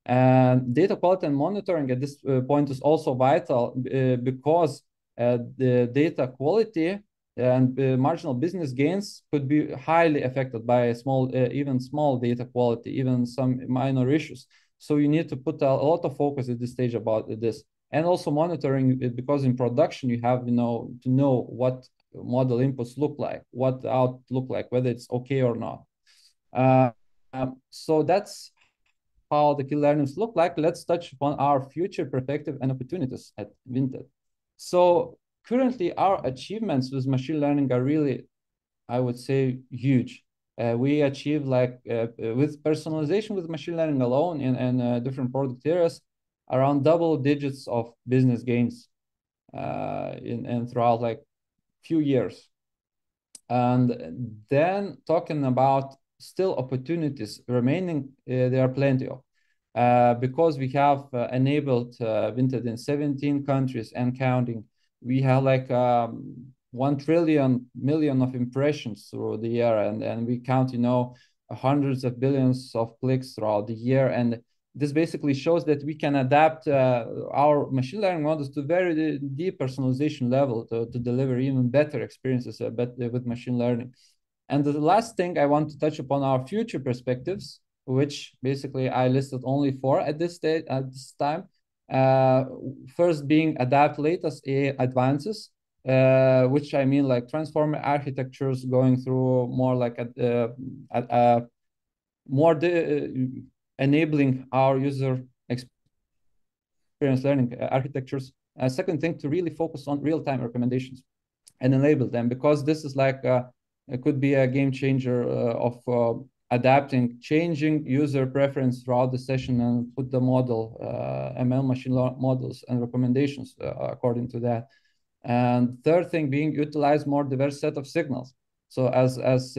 And data quality and monitoring at this uh, point is also vital uh, because uh, the data quality and uh, marginal business gains could be highly affected by small uh, even small data quality even some minor issues. So you need to put a, a lot of focus at this stage about this. And also monitoring because in production you have you know to know what model inputs look like, what out look like, whether it's okay or not. Uh, um, so that's how the key learnings look like. Let's touch upon our future perspective and opportunities at Vinted. So currently our achievements with machine learning are really, I would say, huge. Uh, we achieve like uh, with personalization with machine learning alone in, in uh, different product areas, around double digits of business gains uh, in, and throughout like few years. And then talking about still opportunities remaining, uh, there are plenty of. Uh, because we have uh, enabled uh, in 17 countries and counting, we have like um, 1 trillion million of impressions through the year and, and we count, you know, hundreds of billions of clicks throughout the year. And this basically shows that we can adapt uh, our machine learning models to very deep personalization level to, to deliver even better experiences uh, but, uh, with machine learning. And the last thing I want to touch upon our future perspectives, which basically I listed only four at this stage at this time. Uh, first being adapt latest AI advances, uh, which I mean like transformer architectures going through more like a, a, a more the, enabling our user experience learning uh, architectures. Uh, second thing, to really focus on real-time recommendations and enable them because this is like uh, it could be a game changer uh, of uh, adapting, changing user preference throughout the session and put the model, uh, ML machine models and recommendations according to that. And third thing being utilize more diverse set of signals. So as as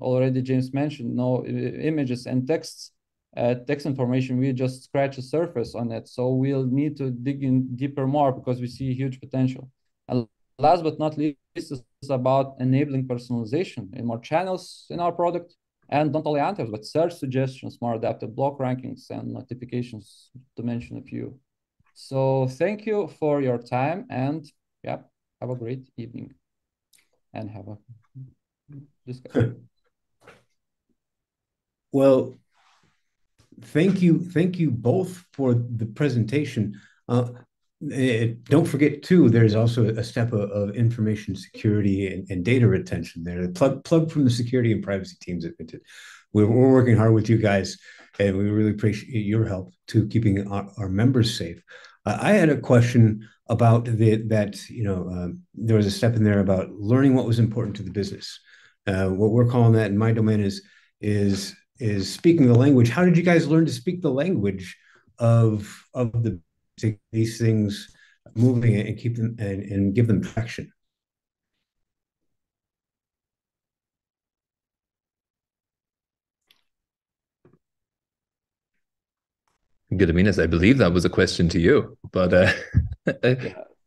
already James mentioned, no images and texts uh, text information, we just scratch the surface on it. So we'll need to dig in deeper more because we see huge potential. And last but not least, this is about enabling personalization in more channels in our product. And not only answers, but search suggestions, more adaptive block rankings and notifications, to mention a few. So thank you for your time and yeah, have a great evening and have a discussion. Well, thank you, thank you both for the presentation. Uh, eh, don't forget too, there's also a step of, of information security and, and, data retention there. The plug plug from the security and privacy teams at. We're, we're working hard with you guys, and we really appreciate your help to keeping our, our members safe. Uh, I had a question about the, that you know um, there was a step in there about learning what was important to the business. Uh, what we're calling that in my domain is is is speaking the language. How did you guys learn to speak the language of of the these things moving and keep them and, and give them traction? Gediminas, I believe that was a question to you, but uh, (laughs)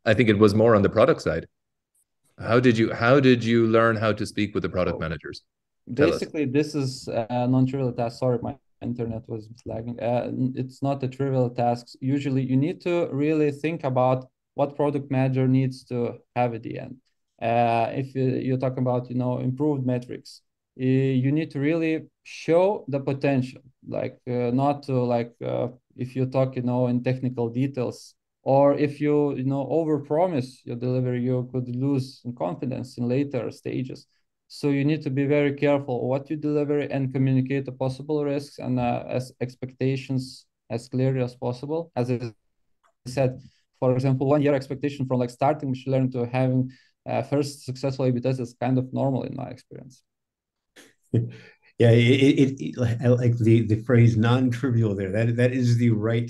I think it was more on the product side. How did you how did you learn how to speak with the product managers? Basically this is a non-trivial task. Sorry my internet was lagging. Uh, it's not a trivial task. Usually you need to really think about what product manager needs to have at the end. Uh, if you talk about you know improved metrics you need to really show the potential. Like uh, not to like uh, if you talk you know in technical details or if you you know over promise your delivery you could lose confidence in later stages so you need to be very careful what you deliver and communicate the possible risks and uh, as expectations as clearly as possible. As I said, for example, one year expectation from like starting machine learning to having uh, first successful A/B test is kind of normal in my experience. (laughs) Yeah, it, it, it, I like the the phrase non-trivial there. That that is the right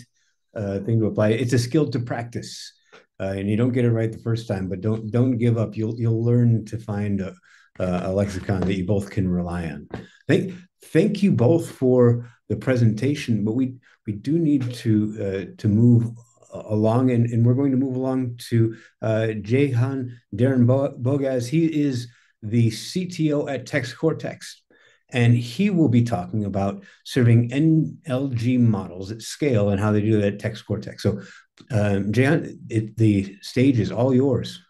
uh, thing to apply. It's a skill to practice, uh, and you don't get it right the first time, but don't don't give up. You'll you'll learn to find a, uh, a lexicon that you both can rely on. Thank, thank you both for the presentation, but we we do need to uh, to move along, and, and we're going to move along to uh, Jehan Darren Bogaz. He is the CTO at TextCortex, and he will be talking about serving NLG models at scale and how they do that at TextCortex. So, um, Jehan, it, the stage is all yours.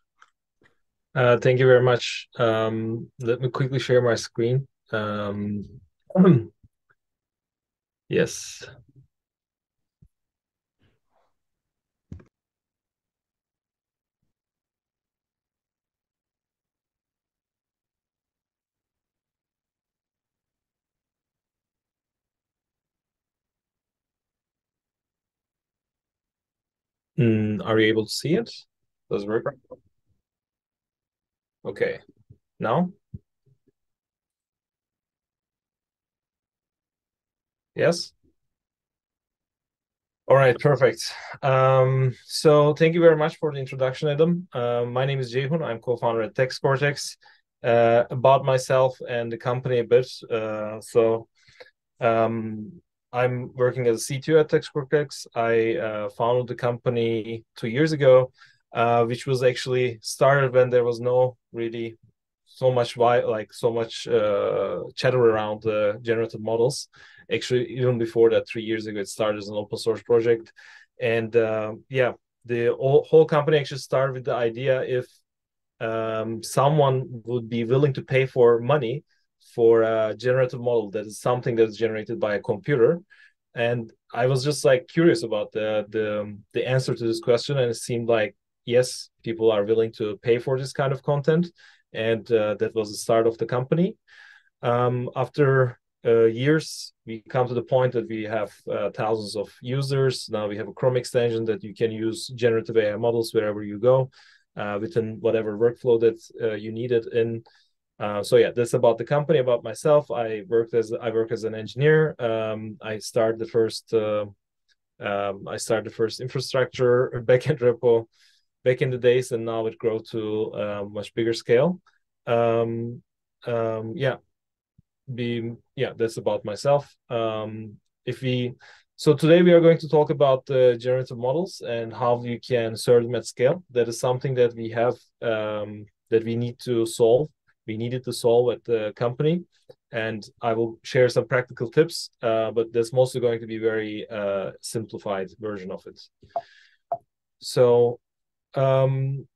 Uh, thank you very much. Um, let me quickly share my screen. Um, (clears throat) yes. Mm, are you able to see it? Does it work? Okay. Now? Yes? All right, perfect. Um, so thank you very much for the introduction, Adam. Uh, my name is Ceyhun. I'm co-founder at TextCortex. Uh, about myself and the company a bit. Uh, so um, I'm working as a CTO at TextCortex. I uh, founded the company two years ago, uh, which was actually started when there was no really so much like so much uh, chatter around the generative models. Actually, even before that, three years ago, it started as an open source project, and uh, yeah, the whole, company actually started with the idea if um, someone would be willing to pay for money for a generative model that is something that is generated by a computer and i was just like curious about the the the answer to this question and it seemed like yes people are willing to pay for this kind of content and uh, that was the start of the company um, after uh, years we come to the point that we have uh, thousands of users now we have a chrome extension that you can use generative ai models wherever you go uh, within whatever workflow that uh, you need it in uh, so yeah, that's about the company. About myself, I worked as I work as an engineer. Um, I started the first uh, um, I started the first infrastructure (laughs) backend repo back in the days, and now it grew to a much bigger scale. Um, um, yeah, be yeah, that's about myself. Um, if we so today we are going to talk about the generative models and how you can serve them at scale. That is something that we have um, that we need to solve we needed to solve at the company. And I will share some practical tips, uh, but that's mostly going to be very uh, simplified version of it. So um,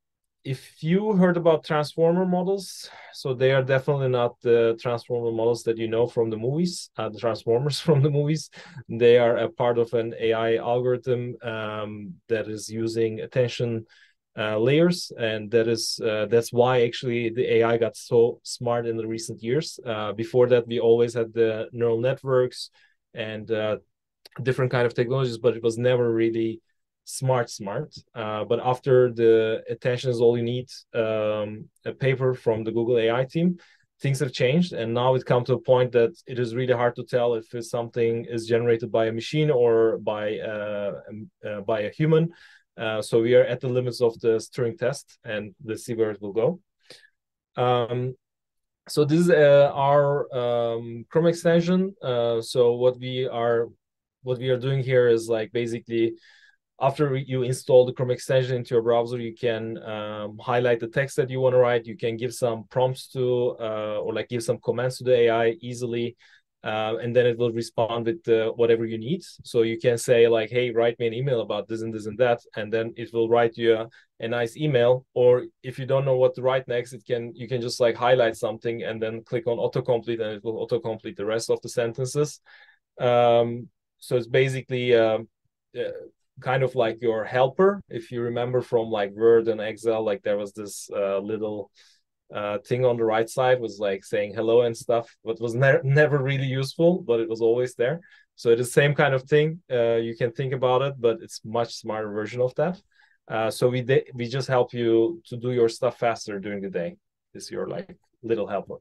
if you heard about transformer models, so they are definitely not the transformer models that you know from the movies, uh, the transformers (laughs) from the movies. They are a part of an AI algorithm um, that is using attention uh, layers, and that is uh, that's why actually the AI got so smart in the recent years. Uh, before that, we always had the neural networks and uh, different kind of technologies, but it was never really smart smart. Uh, but after the attention is all you need, um, a paper from the Google AI team. Things have changed, and now it come to a point that it is really hard to tell if something is generated by a machine or by uh, um, by a human uh, so we are at the limits of the Turing test, and let's see where it will go. Um, so this is uh, our um, Chrome extension. Uh, so what we are what we are doing here is like basically after you install the Chrome extension into your browser, you can um, highlight the text that you want to write. You can give some prompts to uh, or like give some commands to the AI easily uh, and then it will respond with uh, whatever you need. So you can say like, "Hey, write me an email about this and this and that," and then it will write you a, a nice email. Or if you don't know what to write next, it can you can just like highlight something and then click on autocomplete, and it will autocomplete the rest of the sentences. Um, so it's basically um, uh, kind of like your helper. If you remember from like Word and Excel, like there was this uh, little uh, thing on the right side was like saying hello and stuff, but was ne- never really useful, but it was always there. So it is the same kind of thing. Uh, you can think about it, but it's much smarter version of that. Uh, so we de- we just help you to do your stuff faster during the day. Is your like little helper.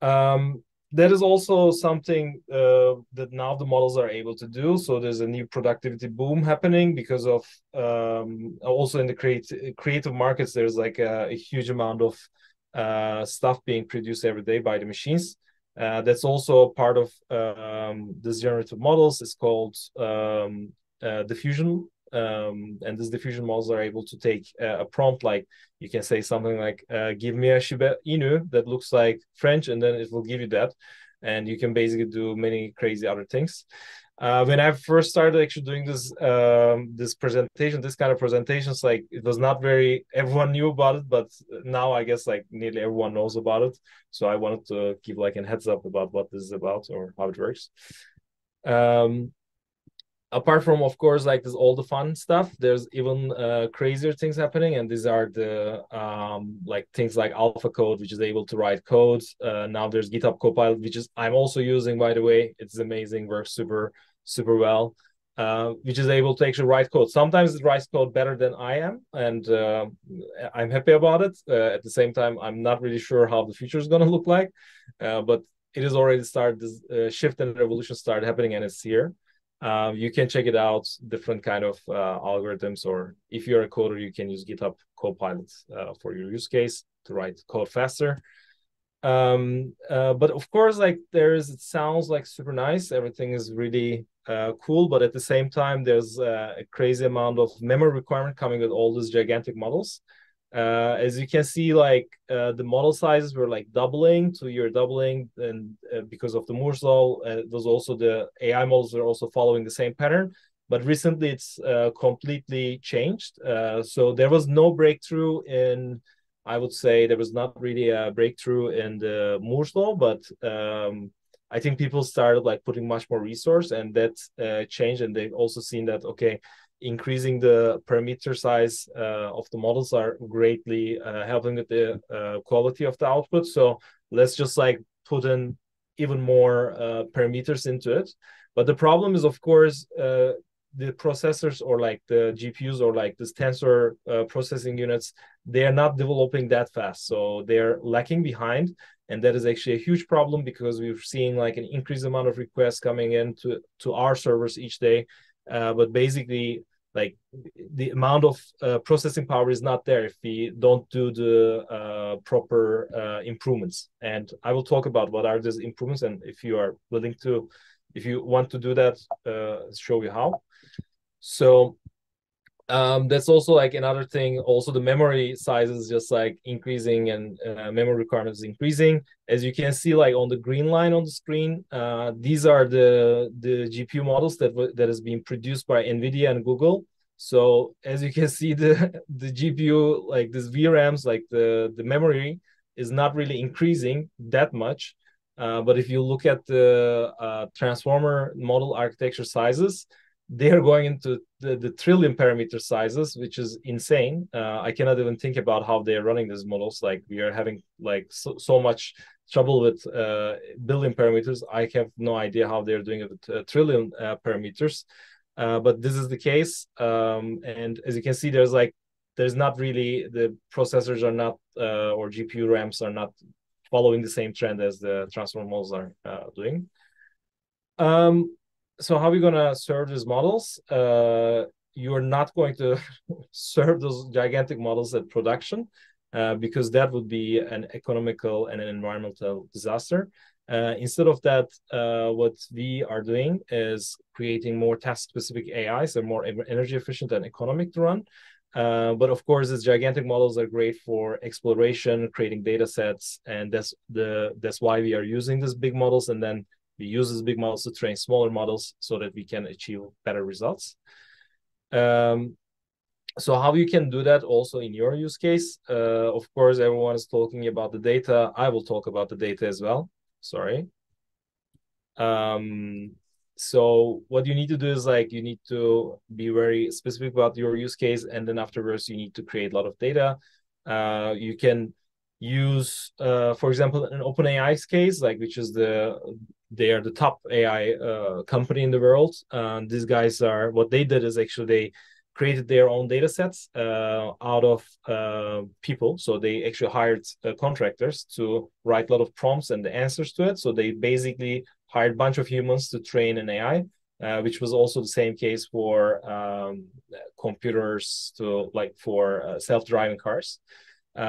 Um, that is also something uh, that now the models are able to do. So there's a new productivity boom happening because of um, also in the creative creative markets. There's like a, a huge amount of uh, stuff being produced every day by the machines. Uh, that's also part of um, generative models. It's called um, uh, diffusion um, and these diffusion models are able to take uh, a prompt like you can say something like uh, give me a shiba inu that looks like french and then it will give you that. And you can basically do many crazy other things. Uh, when i first started actually doing this um, this presentation this kind of presentations like it was not very everyone knew about it but now i guess like nearly everyone knows about it. So i wanted to give like a heads up about what this is about or how it works. Um, apart from of course like this all the fun stuff there's even uh, crazier things happening and these are the um, like things like alpha code which is able to write code uh, now there's github copilot which is i'm also using by the way. It's amazing works super super well. Uh, which is able to actually write code. Sometimes it writes code better than i am and uh, i'm happy about it. Uh, at the same time i'm not really sure how the future is going to look like. Uh, but it has already started this shift and revolution started happening and it's here um, you can check it out different kind of uh, algorithms or if you're a coder you can use github copilot uh, for your use case to write code faster. Um uh, but of course like there's it sounds like super nice. Everything is really uh, cool but at the same time there's uh, a crazy amount of memory requirement coming with all these gigantic models uh, as you can see like uh, the model sizes were like doubling to year doubling and uh, because of the moore's law there's also the ai models are also following the same pattern but recently it's completely changed so there was no breakthrough in I would say there was not really a breakthrough in the Moore's law, but um, I think people started like putting much more resource, and that uh, changed. And they've also seen that okay, increasing the parameter size uh, of the models are greatly uh, helping with the uh, quality of the output. So let's just like put in even more parameters into it. But the problem is, of course, the processors or like the GPUs or like this tensor uh, processing units, they are not developing that fast. So they're lacking behind. And that is actually a huge problem because we're seeing like an increased amount of requests coming in to, to our servers each day. Uh, but basically, like the amount of uh, processing power is not there if we don't do the uh, proper uh, improvements. And I will talk about what are these improvements. And if you are willing to, if you want to do that, uh, show you how. So um, that's also like another thing. Also, the memory size is just like increasing and uh, memory requirements is increasing. As you can see, like on the green line on the screen, uh, these are the the GPU models that that has been produced by NVIDIA and Google. So as you can (laughs) see, the the GPU like this VRAMs, like the the memory is not really increasing that much. Uh, but if you look at the uh, transformer model architecture sizes, they are going into the, the trillion parameter sizes, which is insane. Uh, I cannot even think about how they are running these models. Like we are having like so, so much trouble with uh, billion parameters. I have no idea how they're doing it with uh, trillion uh, parameters. Uh, but this is the case. Um, and as you can see, there's like there's not really the processors are not uh, or GPU RAMs are not following the same trend as the transformer models are doing. Um, so how are we going to serve these models? Uh, you're not going to (laughs) serve those gigantic models at production uh, because that would be an economical and an environmental disaster. Uh, instead of that, uh, what we are doing is creating more task-specific AIs that are more energy efficient and economic to run. Uh, but of course, these gigantic models are great for exploration, creating data sets, and that's the that's why we are using these big models. And then we use these big models to train smaller models so that we can achieve better results. Um, so how you can do that also in your use case? Uh, of course, everyone is talking about the data. I will talk about the data as well. Sorry. Um, so what you need to do is like you need to be very specific about your use case, and then afterwards you need to create a lot of data. Uh, you can use, uh, for example, an OpenAI's case, like which is the they are the top AI uh, company in the world. Uh, these guys are what they did is actually they created their own data sets uh, out of uh, people. So they actually hired uh, contractors to write a lot of prompts and the answers to it. So they basically hired a bunch of humans to train an AI. Uh, which was also the same case for um, computers to like for self-driving cars.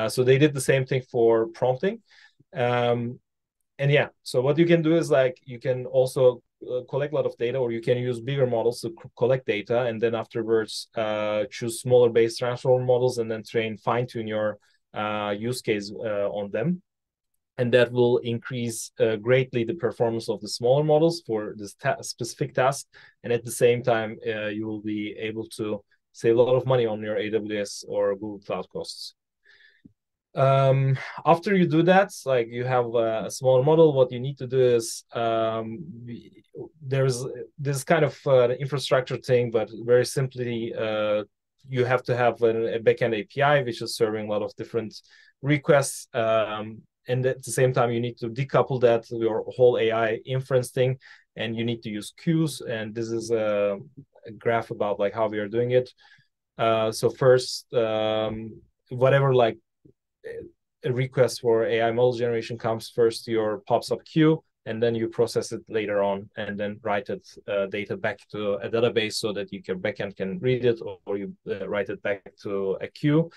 So they did the same thing for prompting. Um, and yeah so what you can do is like you can also uh, collect a lot of data or you can use bigger models to collect data and then afterwards uh, choose smaller base transformer models and then train fine tune your uh, use case uh, on them. And that will increase uh, greatly the performance of the smaller models for this ta specific task. And at the same time uh, you will be able to save a lot of money on your aws or google cloud costs um, after you do that like you have a, small model what you need to do is um, there's this kind of uh, infrastructure thing but very simply uh, you have to have a, a backend api which is serving a lot of different requests um, and at the same time you need to decouple that your whole ai inference thing and you need to use queues and this is a, a graph about like how we are doing it. Uh, so first um, whatever like a request for AI model generation comes first to your Pub/Sub queue, and then you process it later on, and then write it uh, data back to a database so that your backend can read it, or, or you uh, write it back to a queue.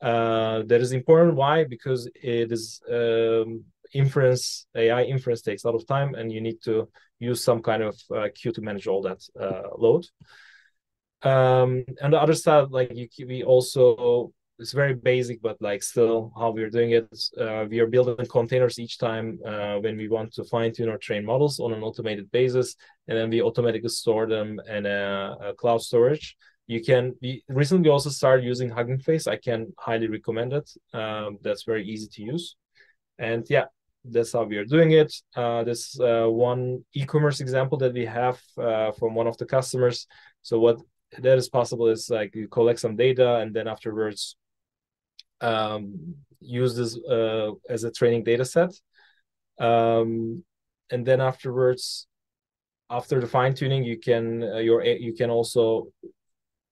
Uh, that is important. Why? Because it is um, inference, AI inference takes a lot of time, and you need to use some kind of uh, queue to manage all that uh, load. Um, and the other side, like you, we also it's very basic, but like still how we're doing it. Uh, we are building containers each time uh, when we want to fine tune or train models on an automated basis, and then we automatically store them in a, a cloud storage. You can we recently also started using Hugging Face. I can highly recommend it. Um, that's very easy to use, and yeah, that's how we are doing it. Uh, this uh, one e-commerce example that we have uh, from one of the customers. So what that is possible is like you collect some data and then afterwards um, use this uh, as a training data set. Um, and then afterwards, after the fine tuning, you can uh, your you can also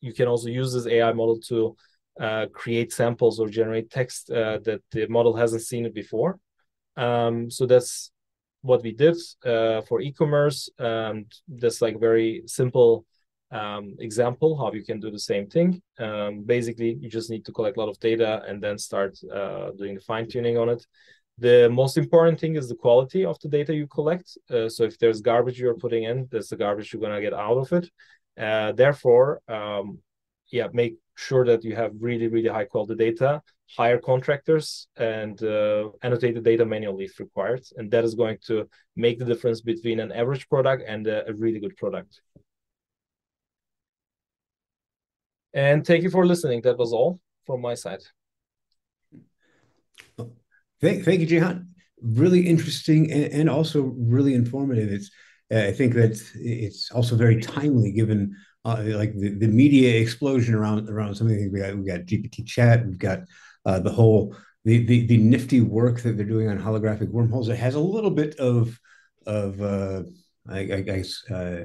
you can also use this AI model to uh, create samples or generate text uh, that the model hasn't seen it before. Um, so that's what we did uh, for e-commerce. And that's like very simple um, example how you can do the same thing. Um, basically, you just need to collect a lot of data and then start uh, doing the fine tuning on it. The most important thing is the quality of the data you collect. Uh, so if there's garbage you're putting in, that's the garbage you're gonna get out of it. Uh, therefore, um, yeah, make sure that you have really, really high quality data, hire contractors, and uh, annotate the data manually if required. And that is going to make the difference between an average product and a, a really good product. And thank you for listening. That was all from my side. Thank, thank you, Ceyhun. Really interesting and, and also really informative. It's uh, I think that it's also very timely given uh, like the, the media explosion around around something. We got we got GPT chat. We've got uh, the whole the, the the nifty work that they're doing on holographic wormholes. It has a little bit of of uh, I, I guess uh,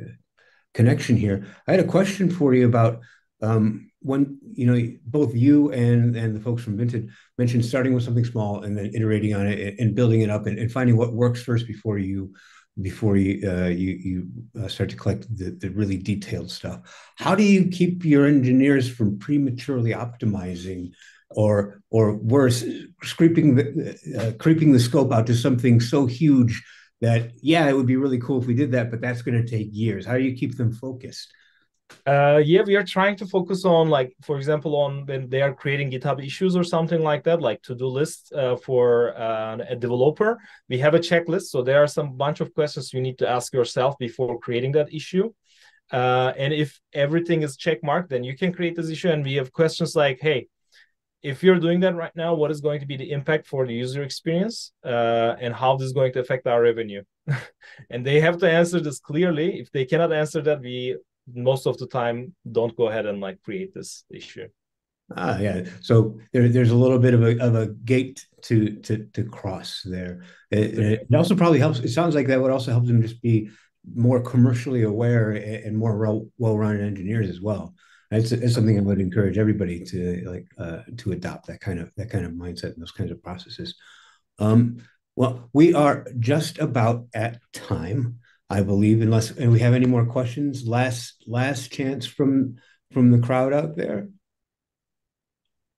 connection here. I had a question for you about um, when you know both you and and the folks from Vinted mentioned starting with something small and then iterating on it and building it up and, and finding what works first before you before you uh, you you uh, start to collect the, the really detailed stuff. How do you keep your engineers from prematurely optimizing or or worse, creeping the uh, creeping the scope out to something so huge that yeah, it would be really cool if we did that, but that's going to take years. How do you keep them focused? Uh, yeah, we are trying to focus on like, for example, on when they are creating GitHub issues or something like that, like to-do list uh, for uh, a developer. We have a checklist, so there are some bunch of questions you need to ask yourself before creating that issue. Uh, and if everything is check marked, then you can create this issue. And we have questions like, hey, if you're doing that right now, what is going to be the impact for the user experience, uh, and how this is going to affect our revenue? (laughs) and they have to answer this clearly. If they cannot answer that, we most of the time don't go ahead and like create this issue. Ah, yeah. So there, there's a little bit of a of a gate to to to cross there. It, it also probably helps. It sounds like that would also help them just be more commercially aware and more well-rounded engineers as well. It's, it's something I would encourage everybody to like uh, to adopt that kind of that kind of mindset and those kinds of processes. Um, well, we are just about at time. I believe, unless and we have any more questions. Last last chance from from the crowd out there.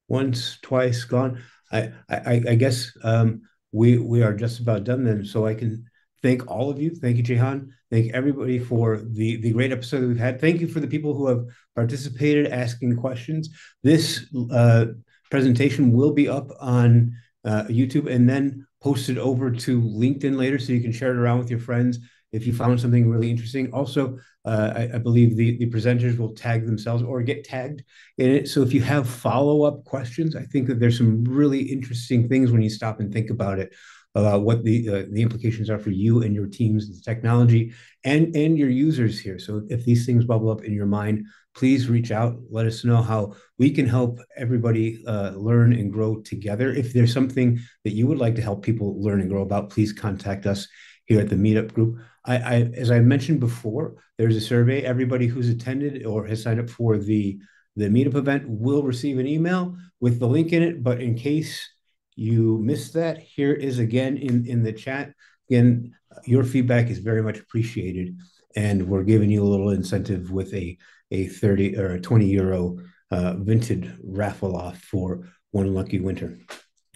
Once, twice, gone. I I, I guess um, we we are just about done then. So I can thank all of you. Thank you, Ceyhun. Thank everybody for the the great episode that we've had. Thank you for the people who have participated, asking questions. This uh, presentation will be up on uh, YouTube and then posted over to LinkedIn later, so you can share it around with your friends if you found something really interesting. Also, uh, I, I, believe the, the presenters will tag themselves or get tagged in it. So if you have follow-up questions, I think that there's some really interesting things when you stop and think about it, about what the uh, the implications are for you and your teams, the technology, and and your users here. So if these things bubble up in your mind, please reach out. Let us know how we can help everybody uh, learn and grow together. If there's something that you would like to help people learn and grow about, please contact us here at the Meetup group. I, I, as I mentioned before, there's a survey. Everybody who's attended or has signed up for the the Meetup event will receive an email with the link in it. But in case you missed that, here is again in in the chat. Again, your feedback is very much appreciated, and we're giving you a little incentive with a a 30 or a 20 euro uh, Vinted raffle off for one lucky winter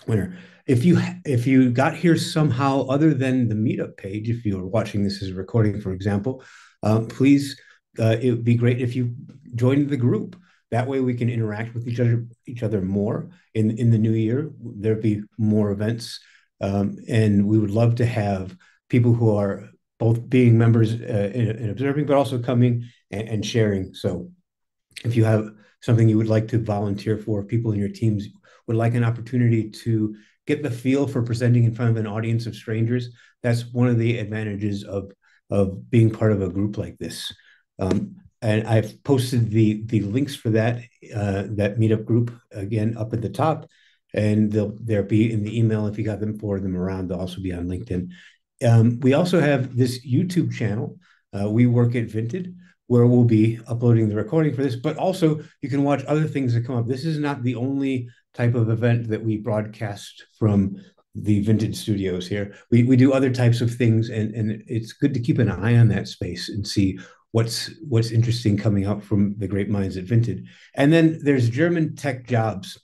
winner. If you if you got here somehow other than the meetup page, if you are watching this as a recording, for example, uh, please, uh, it would be great if you joined the group. That way, we can interact with each other each other more in in the new year. There'll be more events, um, and we would love to have people who are both being members uh, and, observing, but also coming and, and sharing. So, if you have something you would like to volunteer for, people in your teams would like an opportunity to get the feel for presenting in front of an audience of strangers. That's one of the advantages of of being part of a group like this. Um, and I've posted the the links for that uh, that meetup group again up at the top, and they'll they'll be in the email if you got them forward them around. They'll also be on LinkedIn. Um, we also have this YouTube channel. Uh, we work at Vinted, where we'll be uploading the recording for this, but also you can watch other things that come up. This is not the only type of event that we broadcast from the Vinted studios here. We, we do other types of things, and, and it's good to keep an eye on that space and see what's what's interesting coming up from the great minds at Vinted. And then there's German Tech Jobs.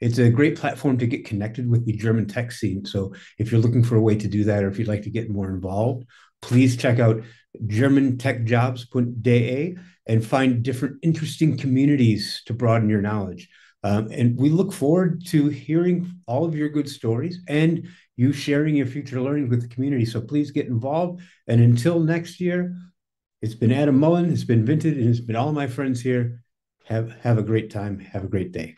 It's a great platform to get connected with the German tech scene. So if you're looking for a way to do that, or if you'd like to get more involved, please check out germantechjobs.de and find different interesting communities to broaden your knowledge. Um, and we look forward to hearing all of your good stories and you sharing your future learnings with the community. So please get involved. And until next year, it's been Adam Mullen, it's been Vinted, and it's been all my friends here. Have have a great time. Have a great day.